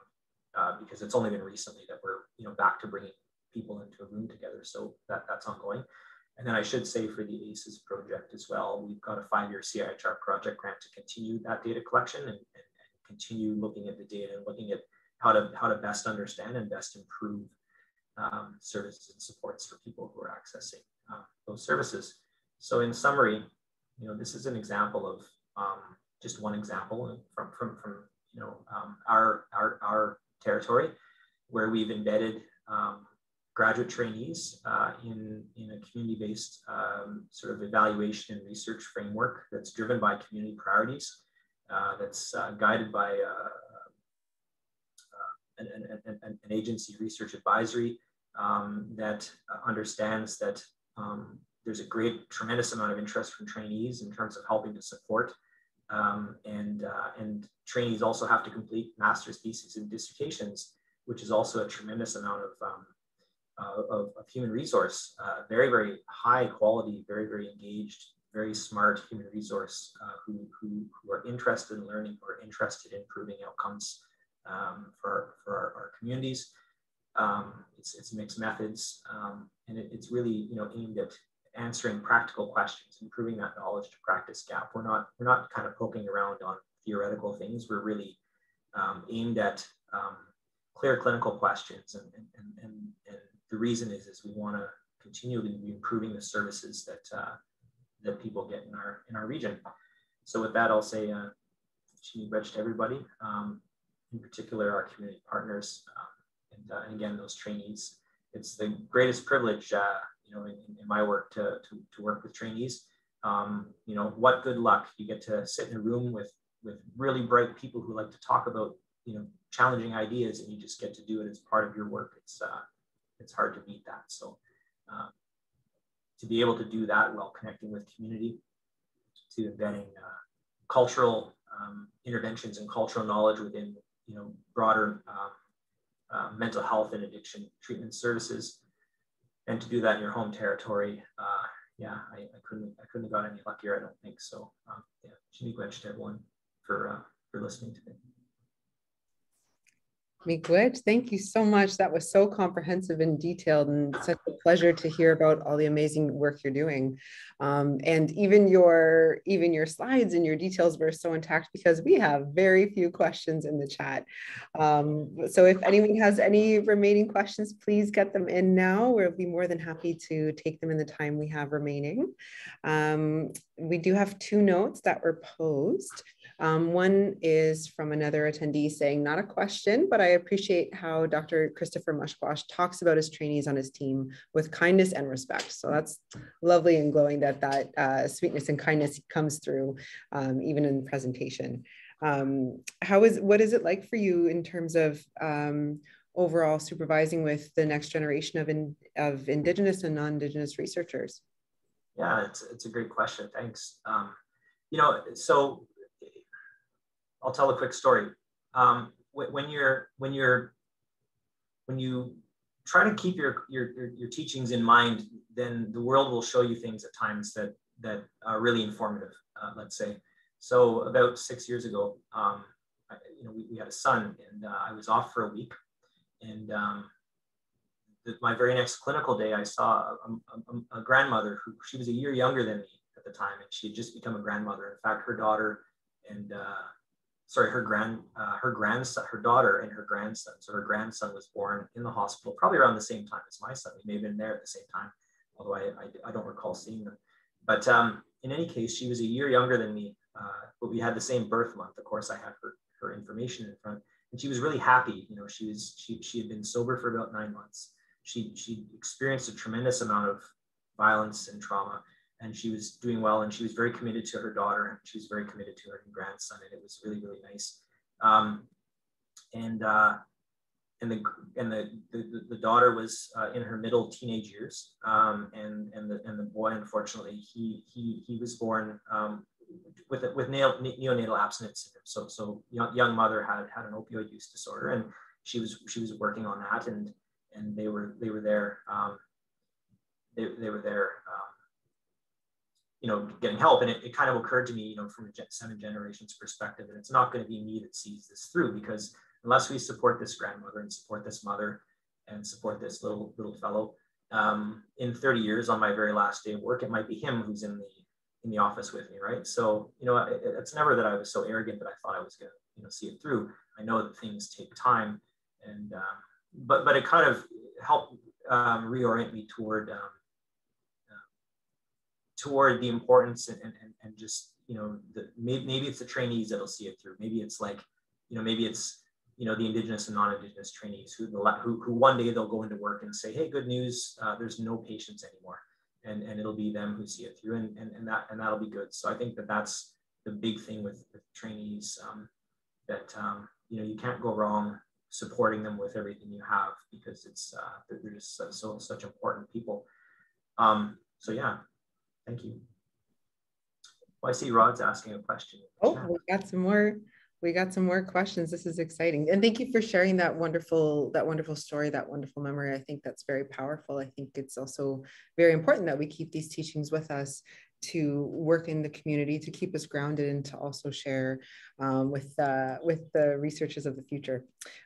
uh, because it's only been recently that we're you know back to bringing people into a room together. So that, that's ongoing. And then I should say for the ACES project as well, we've got a five-year CIHR project grant to continue that data collection and, and, and, continue looking at the data and looking at how to how to best understand and best improve um, services and supports for people who are accessing uh, those services. So in summary, you know, this is an example of um, just one example from, from, from you know, um, our, our, our territory where we've embedded um, graduate trainees uh, in, in a community-based um, sort of evaluation and research framework that's driven by community priorities, uh, that's uh, guided by uh, uh, an, an, an, agency research advisory um, that understands that um, there's a great, tremendous amount of interest from trainees in terms of helping to support. Um, and, uh, and trainees also have to complete master's theses and dissertations, which is also a tremendous amount of, um, uh, of, of, human resource, uh, very, very high quality, very, very engaged, very smart human resource uh, who, who, who are interested in learning, who are interested in improving outcomes um, for, for our, our communities. Um, it's, it's mixed methods, um, and it, it's really you know aimed at answering practical questions, improving that knowledge to practice gap. We're not we're not kind of poking around on theoretical things. We're really um, aimed at um, clear clinical questions, and, and, and, and, the reason is is we want to continually be improving the services that uh, that people get in our in our region. So with that, I'll say uh, to everybody, um, in particular our community partners, um, and, uh, and, again those trainees. It's the greatest privilege, uh, you know, in, in, my work to, to, to work with trainees. Um, you know, what good luck you get to sit in a room with with really bright people who like to talk about you know challenging ideas, and you just get to do it as part of your work. It's uh, it's hard to beat that. So uh, to be able to do that while connecting with community, to embedding uh, cultural um, interventions and cultural knowledge within you know broader um, uh, mental health and addiction treatment services, and to do that in your home territory. Uh, yeah, I, I, couldn't I couldn't have got any luckier. I don't think so. Um, yeah, Miigwech to everyone for uh, for listening today. Miigwech, thank you so much. That was so comprehensive and detailed and such a pleasure to hear about all the amazing work you're doing. Um, and even your even your slides and your details were so intact because we have very few questions in the chat. Um, so if anyone has any remaining questions, please get them in now. We'll be more than happy to take them in the time we have remaining. Um, we do have two notes that were posed. Um, one is from another attendee saying, not a question, but I appreciate how Dr. Christopher Mushquash talks about his trainees on his team with kindness and respect. So that's lovely and glowing that that uh, sweetness and kindness comes through um, even in the presentation. Um, how is, what is it like for you in terms of um, overall supervising with the next generation of, in, of Indigenous and non-Indigenous researchers? Yeah, it's, it's a great question. Thanks. Um, you know, so I'll tell a quick story. Um, when you're when you're when you try to keep your, your, your teachings in mind, then the world will show you things at times that that are really informative. Uh, let's say. So about six years ago, um, I, you know, we, we, had a son, and uh, I was off for a week, and um, the, my very next clinical day, I saw a, a, a, grandmother who she was a year younger than me at the time, and she had just become a grandmother. In fact, her daughter and uh, sorry, her grand, uh, her grandson, her daughter and her grandson. So her grandson was born in the hospital, probably around the same time as my son. We may have been there at the same time, although I, I, I don't recall seeing them. But um, in any case, she was a year younger than me, uh, but we had the same birth month. Of course, I had her, her information in front, and she was really happy. You know, she was she she had been sober for about nine months. She she experienced a tremendous amount of violence and trauma, and she was doing well and she was very committed to her daughter and she was very committed to her grandson and it was really really nice. Um, and uh, and the and the, the, the daughter was uh, in her middle teenage years um, and and the and the boy unfortunately he he he was born um, with with neonatal abstinence syndrome. So so young, young mother had had an opioid use disorder and she was she was working on that and and they were they were there um, they, they were there um, you know, getting help. And it, it kind of occurred to me, you know, from a seven generations perspective, and it's not going to be me that sees this through because unless we support this grandmother and support this mother and support this little little fellow, um, in 30 years on my very last day of work, it might be him who's in the in the office with me, right? So, you know, it, it's never that I was so arrogant that I thought I was going to, you know, see it through. I know that things take time, and um, but but it kind of helped um, reorient me toward um, toward the importance and, and, and just, you know, the, maybe, maybe it's the trainees that'll see it through. Maybe it's like, you know, maybe it's, you know, the indigenous and non-indigenous trainees who, who, who one day they'll go into work and say, hey, good news, uh, there's no patients anymore. And, and it'll be them who see it through and, and, and that and that'll be good. So I think that that's the big thing with, with trainees um, that um, you know you can't go wrong supporting them with everything you have because it's uh, they're just so, so such important people. Um, so yeah, Thank you. Well, I see Rod's asking a question. Oh, we got some more. We got some more questions. This is exciting. And thank you for sharing that wonderful, that wonderful story, that wonderful memory. I think that's very powerful. I think it's also very important that we keep these teachings with us to work in the community to keep us grounded and to also share um, with uh, with the researchers of the future.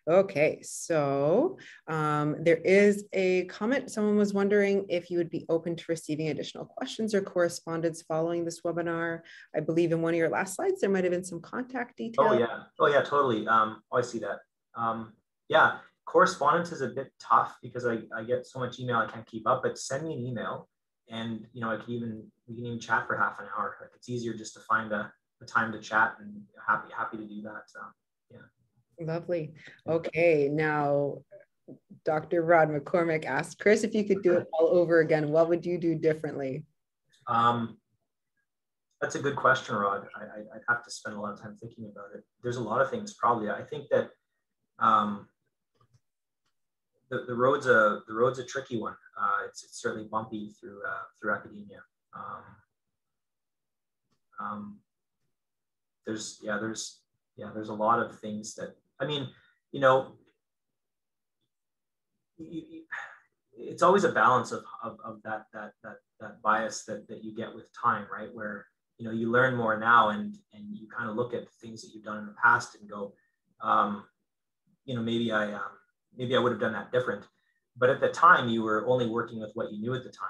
Okay, so um, there is a comment. Someone was wondering if you would be open to receiving additional questions or correspondence following this webinar. I believe in one of your last slides there might have been some contact details. Oh yeah, oh yeah, totally. Um, oh, I see that. Um, yeah, correspondence is a bit tough because I, I get so much email I can't keep up. But send me an email and you know I can even we can even chat for half an hour. Like it's easier just to find a, a time to chat, and happy happy to do that. So yeah. Lovely. Okay, now Dr. Rod McCormick asked Chris if you could do it all over again. What would you do differently? Um, that's a good question, Rod. I, I, would have to spend a lot of time thinking about it. There's a lot of things probably. I think that um, the, the road's a the road's a tricky one. Uh, it's, it's certainly bumpy through uh, through academia. Um, um, there's yeah there's yeah there's a lot of things that I mean you know you, you, it's always a balance of, of, of that that that that bias that that you get with time right where you know you learn more now and and you kind of look at things that you've done in the past and go um, you know maybe I um, maybe I would have done that different. But at the time, you were only working with what you knew at the time,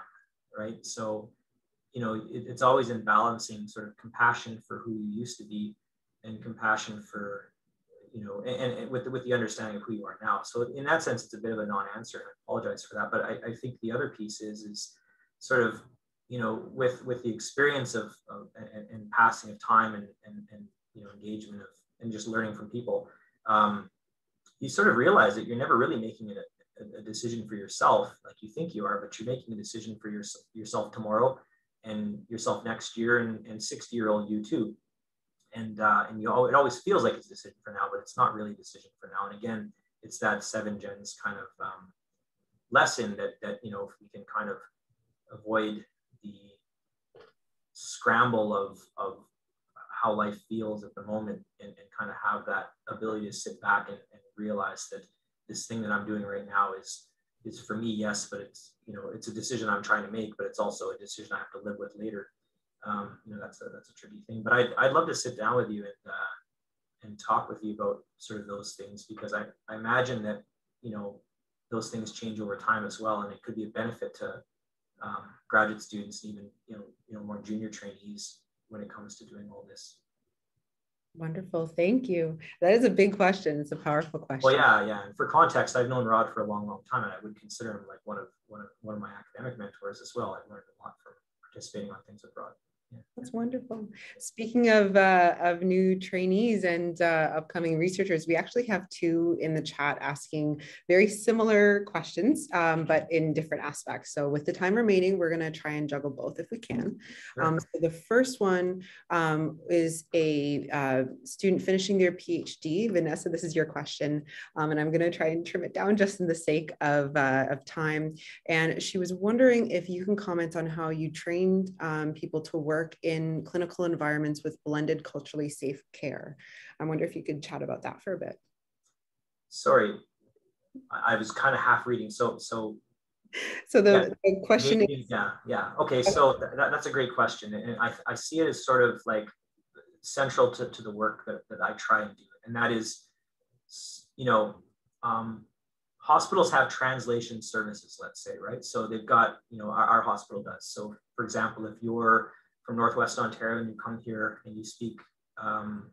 right? So, you know, it, it's always in balancing sort of compassion for who you used to be and compassion for, you know, and, and with, the, with the understanding of who you are now. So in that sense, it's a bit of a non-answer. I apologize for that. But I, I think the other piece is, is sort of, you know, with, with the experience of, of and, and passing of time and, and, and, you know, engagement of, and just learning from people, um, you sort of realize that you're never really making it a, a, decision for yourself like you think you are, but you're making a decision for your, yourself tomorrow and yourself next year and, and 60 year old you too. And, uh, and you all, it always feels like it's a decision for now, but it's not really a decision for now. And again, it's that seven gens kind of um, lesson that, that, you know, if we can kind of avoid the scramble of, of how life feels at the moment and, and kind of have that ability to sit back and, and realize that this thing that I'm doing right now is is for me, yes, but it's you know it's a decision I'm trying to make, but it's also a decision I have to live with later. Um, you know that's a that's a tricky thing. But I'd I'd love to sit down with you and uh, and talk with you about sort of those things because I I imagine that you know those things change over time as well, and it could be a benefit to um, graduate students, even you know you know more junior trainees when it comes to doing all this. Wonderful. Thank you. That is a big question. It's a powerful question. Well, yeah, yeah. And for context, I've known Rod for a long, long time, and I would consider him like one of one of one of my academic mentors as well. I've learned a lot from participating on things with Rod. That's wonderful. Speaking of, uh, of new trainees and uh, upcoming researchers, we actually have two in the chat asking very similar questions, um, but in different aspects. So with the time remaining, we're going to try and juggle both if we can. Um, so the first one um, is a uh, student finishing their PhD. Vanessa, this is your question, um, and I'm going to try and trim it down just in the sake of, uh, of time. And she was wondering if you can comment on how you trained um, people to work work in clinical environments with blended culturally safe care. I wonder if you could chat about that for a bit. Sorry, I was kind of half reading. So, so. So the, yeah, the question is. Yeah, yeah. Okay, so that, that's a great question. And I, I see it as sort of like central to, to the work that, that I try and do. And that is, you know, um, hospitals have translation services, let's say, right? So they've got, you know, our, our hospital does. So for example, if you're from Northwest Ontario and you come here and you speak um,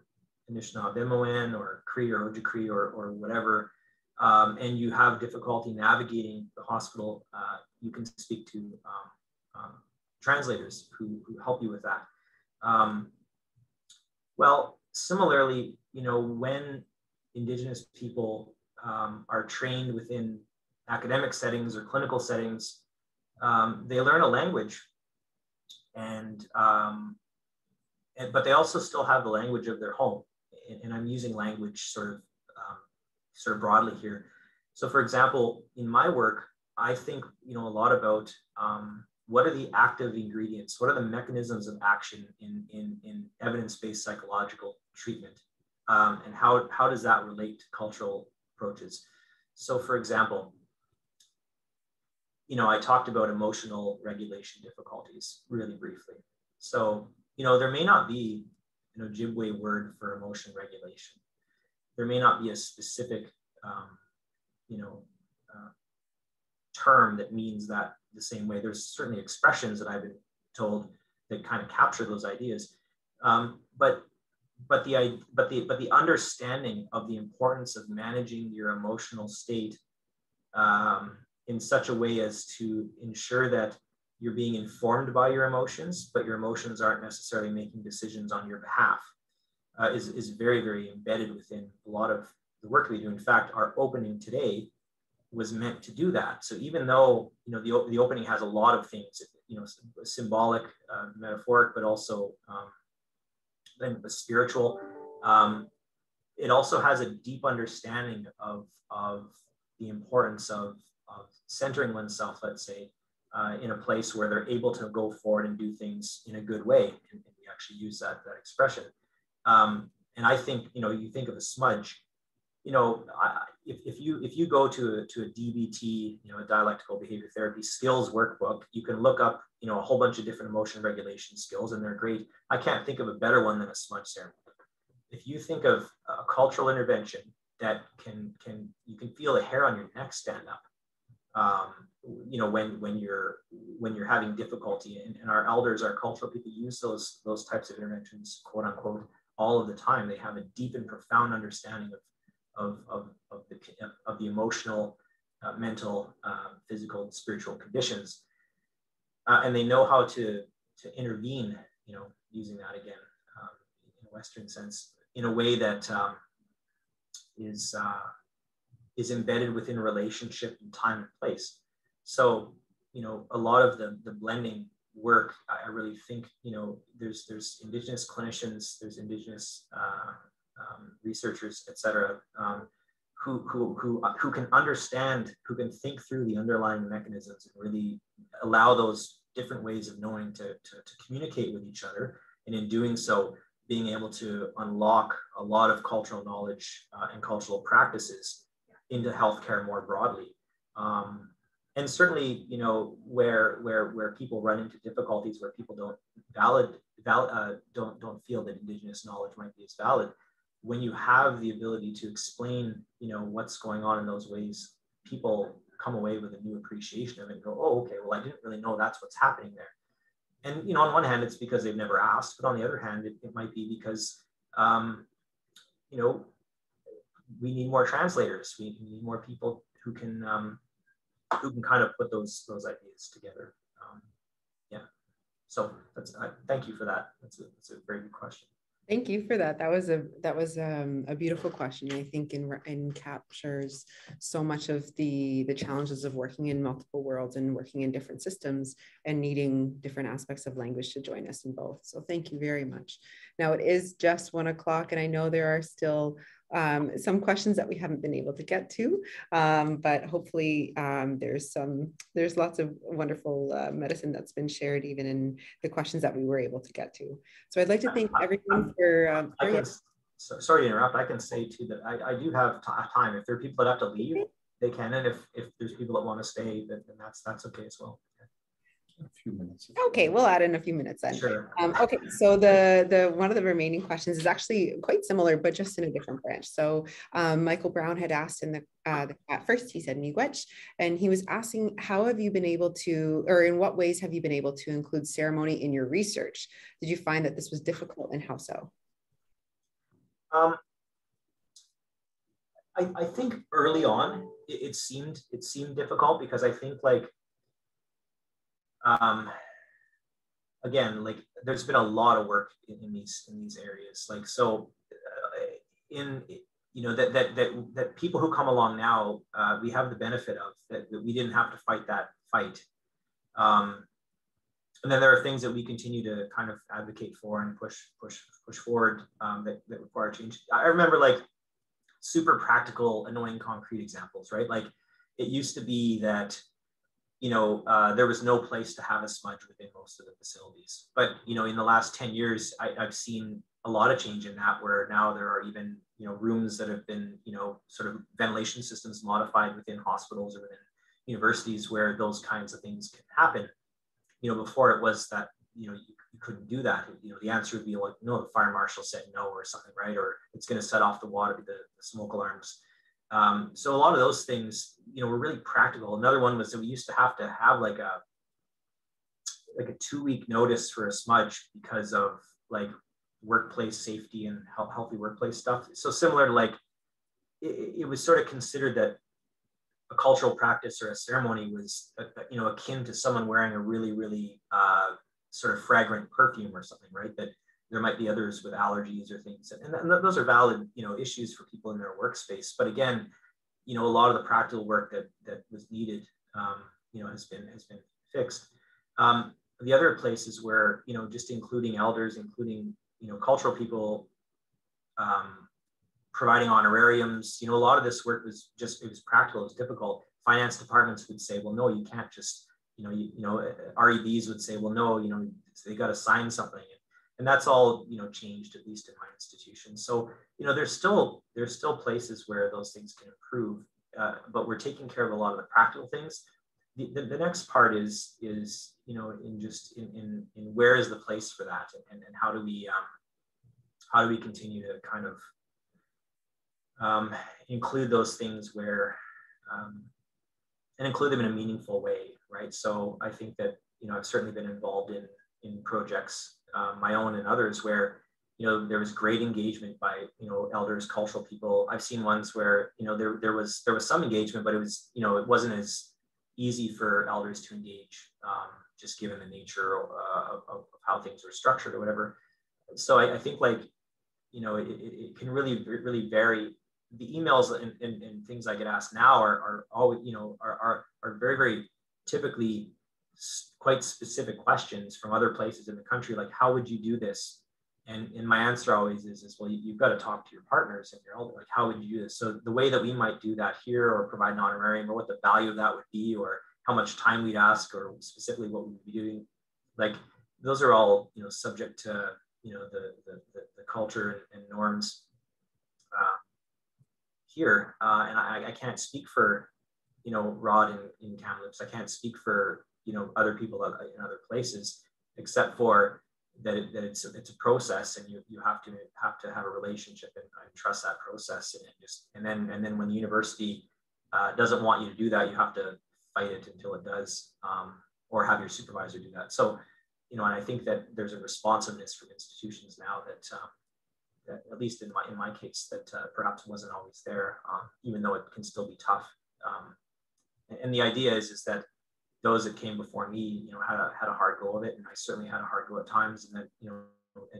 Anishinaabe or Cree or Ojibwe or, or whatever, um, and you have difficulty navigating the hospital, uh, you can speak to um, um translators who, who help you with that. Um, well, similarly, you know, when Indigenous people um, are trained within academic settings or clinical settings, they learn a language and, um, and but they also still have the language of their home. And, and I'm using language sort of um, sort of broadly here. So, for example, in my work, I think you know a lot about um, what are the active ingredients, what are the mechanisms of action in in, in evidence-based psychological treatment, um, and how how does that relate to cultural approaches. So, for example, you know, I talked about emotional regulation difficulties really briefly. So, you know, there may not be an Ojibwe word for emotion regulation. There may not be a specific, um, you know, uh, term that means that the same way. There's certainly expressions that I've been told that kind of capture those ideas. Um, but but the but the but the understanding of the importance of managing your emotional state um, in such a way as to ensure that you're being informed by your emotions, but your emotions aren't necessarily making decisions on your behalf, uh, is, is very, very embedded within a lot of the work we do. In fact, our opening today was meant to do that. So even though you know the, the opening has a lot of things, you know, symbolic, uh, metaphoric, but also um, then spiritual, um, it also has a deep understanding of, of the importance of, of centering oneself, let's say, uh, in a place where they're able to go forward and do things in a good way. And, and we actually use that, that expression. Um, and I think, you know, you think of a smudge, you know, I, if, if you if you go to a, to a DBT, you know, a dialectical behavior therapy skills workbook, you can look up, you know, a whole bunch of different emotion regulation skills, and they're great. I can't think of a better one than a smudge ceremony. If you think of a cultural intervention that can can you can feel the hair on your neck stand up, um, you know, when when you're when you're having difficulty, and, and our elders, our cultural people use those those types of interventions, quote unquote, all of the time. They have a deep and profound understanding of of, of, of, the, of the emotional, uh, mental, uh, physical, spiritual conditions. Uh, and they know how to, to intervene, you know, using that again um, in a Western sense, in a way that um, is uh, is embedded within relationship and time and place. So, you know, a lot of the, the blending work, I really think, you know, there's there's indigenous clinicians, there's indigenous uh, um, researchers, et cetera, um, who, who, who, who can understand, who can think through the underlying mechanisms and really allow those different ways of knowing to, to, to communicate with each other. And in doing so, being able to unlock a lot of cultural knowledge uh, and cultural practices into healthcare more broadly. Um, and certainly, you know, where where where people run into difficulties, where people don't valid, valid uh, don't don't feel that indigenous knowledge might be as valid, when you have the ability to explain, you know, what's going on in those ways, people come away with a new appreciation of it and go, oh, okay, well, I didn't really know that's what's happening there. And, you know, on one hand, it's because they've never asked, but on the other hand, it, it might be because, um, you know, we need more translators. We need more people who can, um, who can kind of put those, those ideas together. Um, yeah. So that's, uh, thank you for that. That's a, that's a very good question. Thank you for that. That was a that was um, a beautiful question. I think in in captures so much of the the challenges of working in multiple worlds and working in different systems and needing different aspects of language to join us in both. So thank you very much. Now it is just one o'clock, and I know there are still um, some questions that we haven't been able to get to, um, but hopefully um, there's some there's lots of wonderful uh, medicine that's been shared even in the questions that we were able to get to. So I'd like to thank everyone for. Um, I can, so, sorry to interrupt. I can say too that I, I do have time. If there are people that have to leave, they can, and if if there's people that want to stay, then, then that's that's okay as well a few minutes. Okay, we'll add in a few minutes then. Sure. Um, okay, so the the one of the remaining questions is actually quite similar, but just in a different branch. So um, Michael Brown had asked in the, uh, the at first he said miigwech, and he was asking how have you been able to, or in what ways have you been able to include ceremony in your research? Did you find that this was difficult, and how so? Um, I, I think early on it, it seemed it seemed difficult because I think like um, again, like there's been a lot of work in, in these in these areas. Like so, uh, in you know that that that that people who come along now, uh, we have the benefit of that, that we didn't have to fight that fight. Um, and then there are things that we continue to kind of advocate for and push push push forward um, that, that require change. I remember like super practical, annoying, concrete examples, right? Like it used to be that you know, uh, there was no place to have a smudge within most of the facilities. But, you know, in the last 10 years, I, have seen a lot of change in that where now there are even, you know, rooms that have been, you know, sort of ventilation systems modified within hospitals or within universities where those kinds of things can happen. You know, before it was that you know you, you, couldn't do that you know the answer would be like no the fire marshal said no or something right or it's going to set off the water the, the smoke alarms um, so a lot of those things you know were really practical. Another one was that we used to have to have like a like a two week notice for a smudge because of like workplace safety and healthy workplace stuff. So similar to like it, it was sort of considered that a cultural practice or a ceremony was uh, uh, you know akin to someone wearing a really really uh, sort of fragrant perfume or something right? That there might be others with allergies or things and, and those are valid you know issues for people in their workspace but again you know a lot of the practical work that that was needed um, you know has been has been fixed um, the other places where you know just including elders including you know cultural people um, providing honorariums. You know, a lot of this work was just, it was practical, it was difficult. Finance departments would say, well, no, you can't just, you know, you, you know, REBs would say, well, no, you know, they got to sign something. And that's all, you know, changed at least in my institution. So, you know, there's still, there's still places where those things can improve, uh, but we're taking care of a lot of the practical things. The, the, the, next part is, is, you know, in just in, in, in where is the place for that and, and how do we, um, how do we continue to kind of um, include those things where um, and include them in a meaningful way, right? So I think that you know I've certainly been involved in in projects, um, my own and others, where you know there was great engagement by you know elders, cultural people. I've seen ones where you know there there was there was some engagement, but it was you know it wasn't as easy for elders to engage, um, just given the nature uh, of, of, how things were structured or whatever. So I, I think like you know it, it, can really really vary the emails and, and, and, things I get asked now are, are always, you know, are, are, are very, very typically quite specific questions from other places in the country. Like, how would you do this? And, and my answer always is, is well, you, have got to talk to your partners and your elder. Like, how would you do this? So the way that we might do that here or provide an honorarium or what the value of that would be or how much time we'd ask or specifically what we'd be doing, like those are all, you know, subject to, you know, the, the, the, the culture and, and norms uh, here, uh, and I, I, can't speak for you know Rod in, in Kamloops. I can't speak for you know other people in other places, except for that, it, that it's a, it's a process, and you, you have to have to have a relationship and, and trust that process, and, just and then and then when the university uh, doesn't want you to do that, you have to fight it until it does, um, or have your supervisor do that. So you know, and I think that there's a responsiveness from institutions now that um, that, at least in my in my case, that uh, perhaps wasn't always there, um, even though it can still be tough. Um, and, the idea is is that those that came before me, you know, had a had a hard go of it, and I certainly had a hard go at times. And that you know,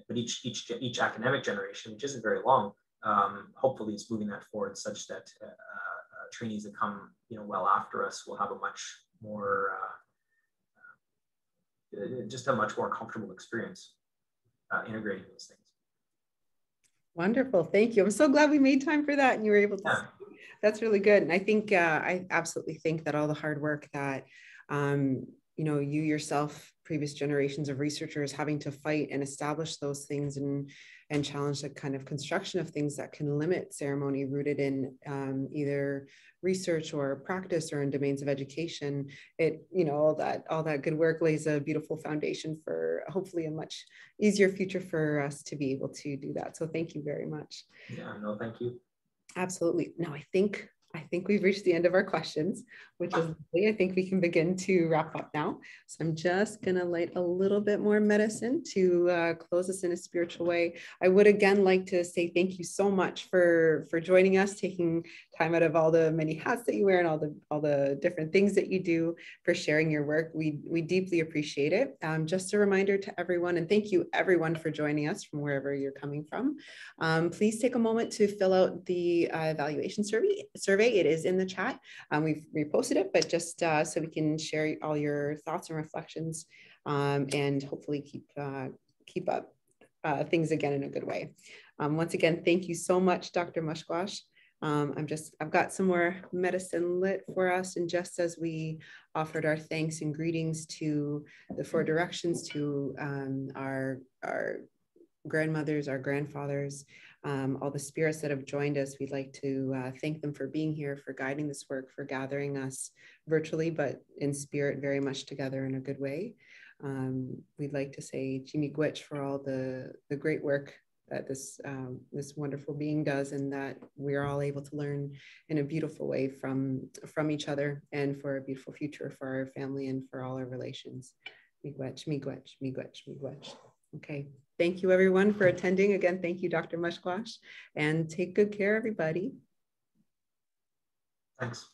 but each each each academic generation, which isn't very long, um, hopefully is moving that forward such that uh, uh, trainees that come you know well after us will have a much more uh, uh, just a much more comfortable experience uh, integrating those things. Wonderful. Thank you. I'm so glad we made time for that and you were able to. Yeah. That's really good. And I think, uh, I absolutely think that all the hard work that, um, you know, you yourself, previous generations of researchers having to fight and establish those things and, and challenge the kind of construction of things that can limit ceremony rooted in um, either research or practice or in domains of education it you know all that all that good work lays a beautiful foundation for hopefully a much easier future for us to be able to do that. So thank you very much. Yeah no thank you. Absolutely. No i think I think we've reached the end of our questions, which is lovely. I think we can begin to wrap up now. So I'm just going to light a little bit more medicine to uh, close us in a spiritual way. I would again like to say thank you so much for for joining us, taking time out of all the many hats that you wear and all the all the different things that you do for sharing your work. We we deeply appreciate it. Um, just a reminder to everyone, and thank you everyone for joining us from wherever you're coming from. Um, please take a moment to fill out the uh, evaluation survey. Survey it is in the chat. Um, we've reposted it, but just uh, so we can share all your thoughts and reflections, um, and hopefully keep uh, keep up uh, things again in a good way. Um, once again, thank you so much, Dr. Mushquash. Um, I'm just, I've got some more medicine lit for us. And just as we offered our thanks and greetings to the four directions, to um, our, our grandmothers, our grandfathers, um, all the spirits that have joined us, we'd like to uh, thank them for being here, for guiding this work, for gathering us virtually, but in spirit very much together in a good way. Um, we'd like to say Chi miigwech for all the, the great work that this um, this wonderful being does and that we're all able to learn in a beautiful way from from each other and for a beautiful future for our family and for all our relations. Miigwech miigwech miigwech miigwech okay thank you everyone for attending. Again thank you dr mushquash and take good care everybody. Thanks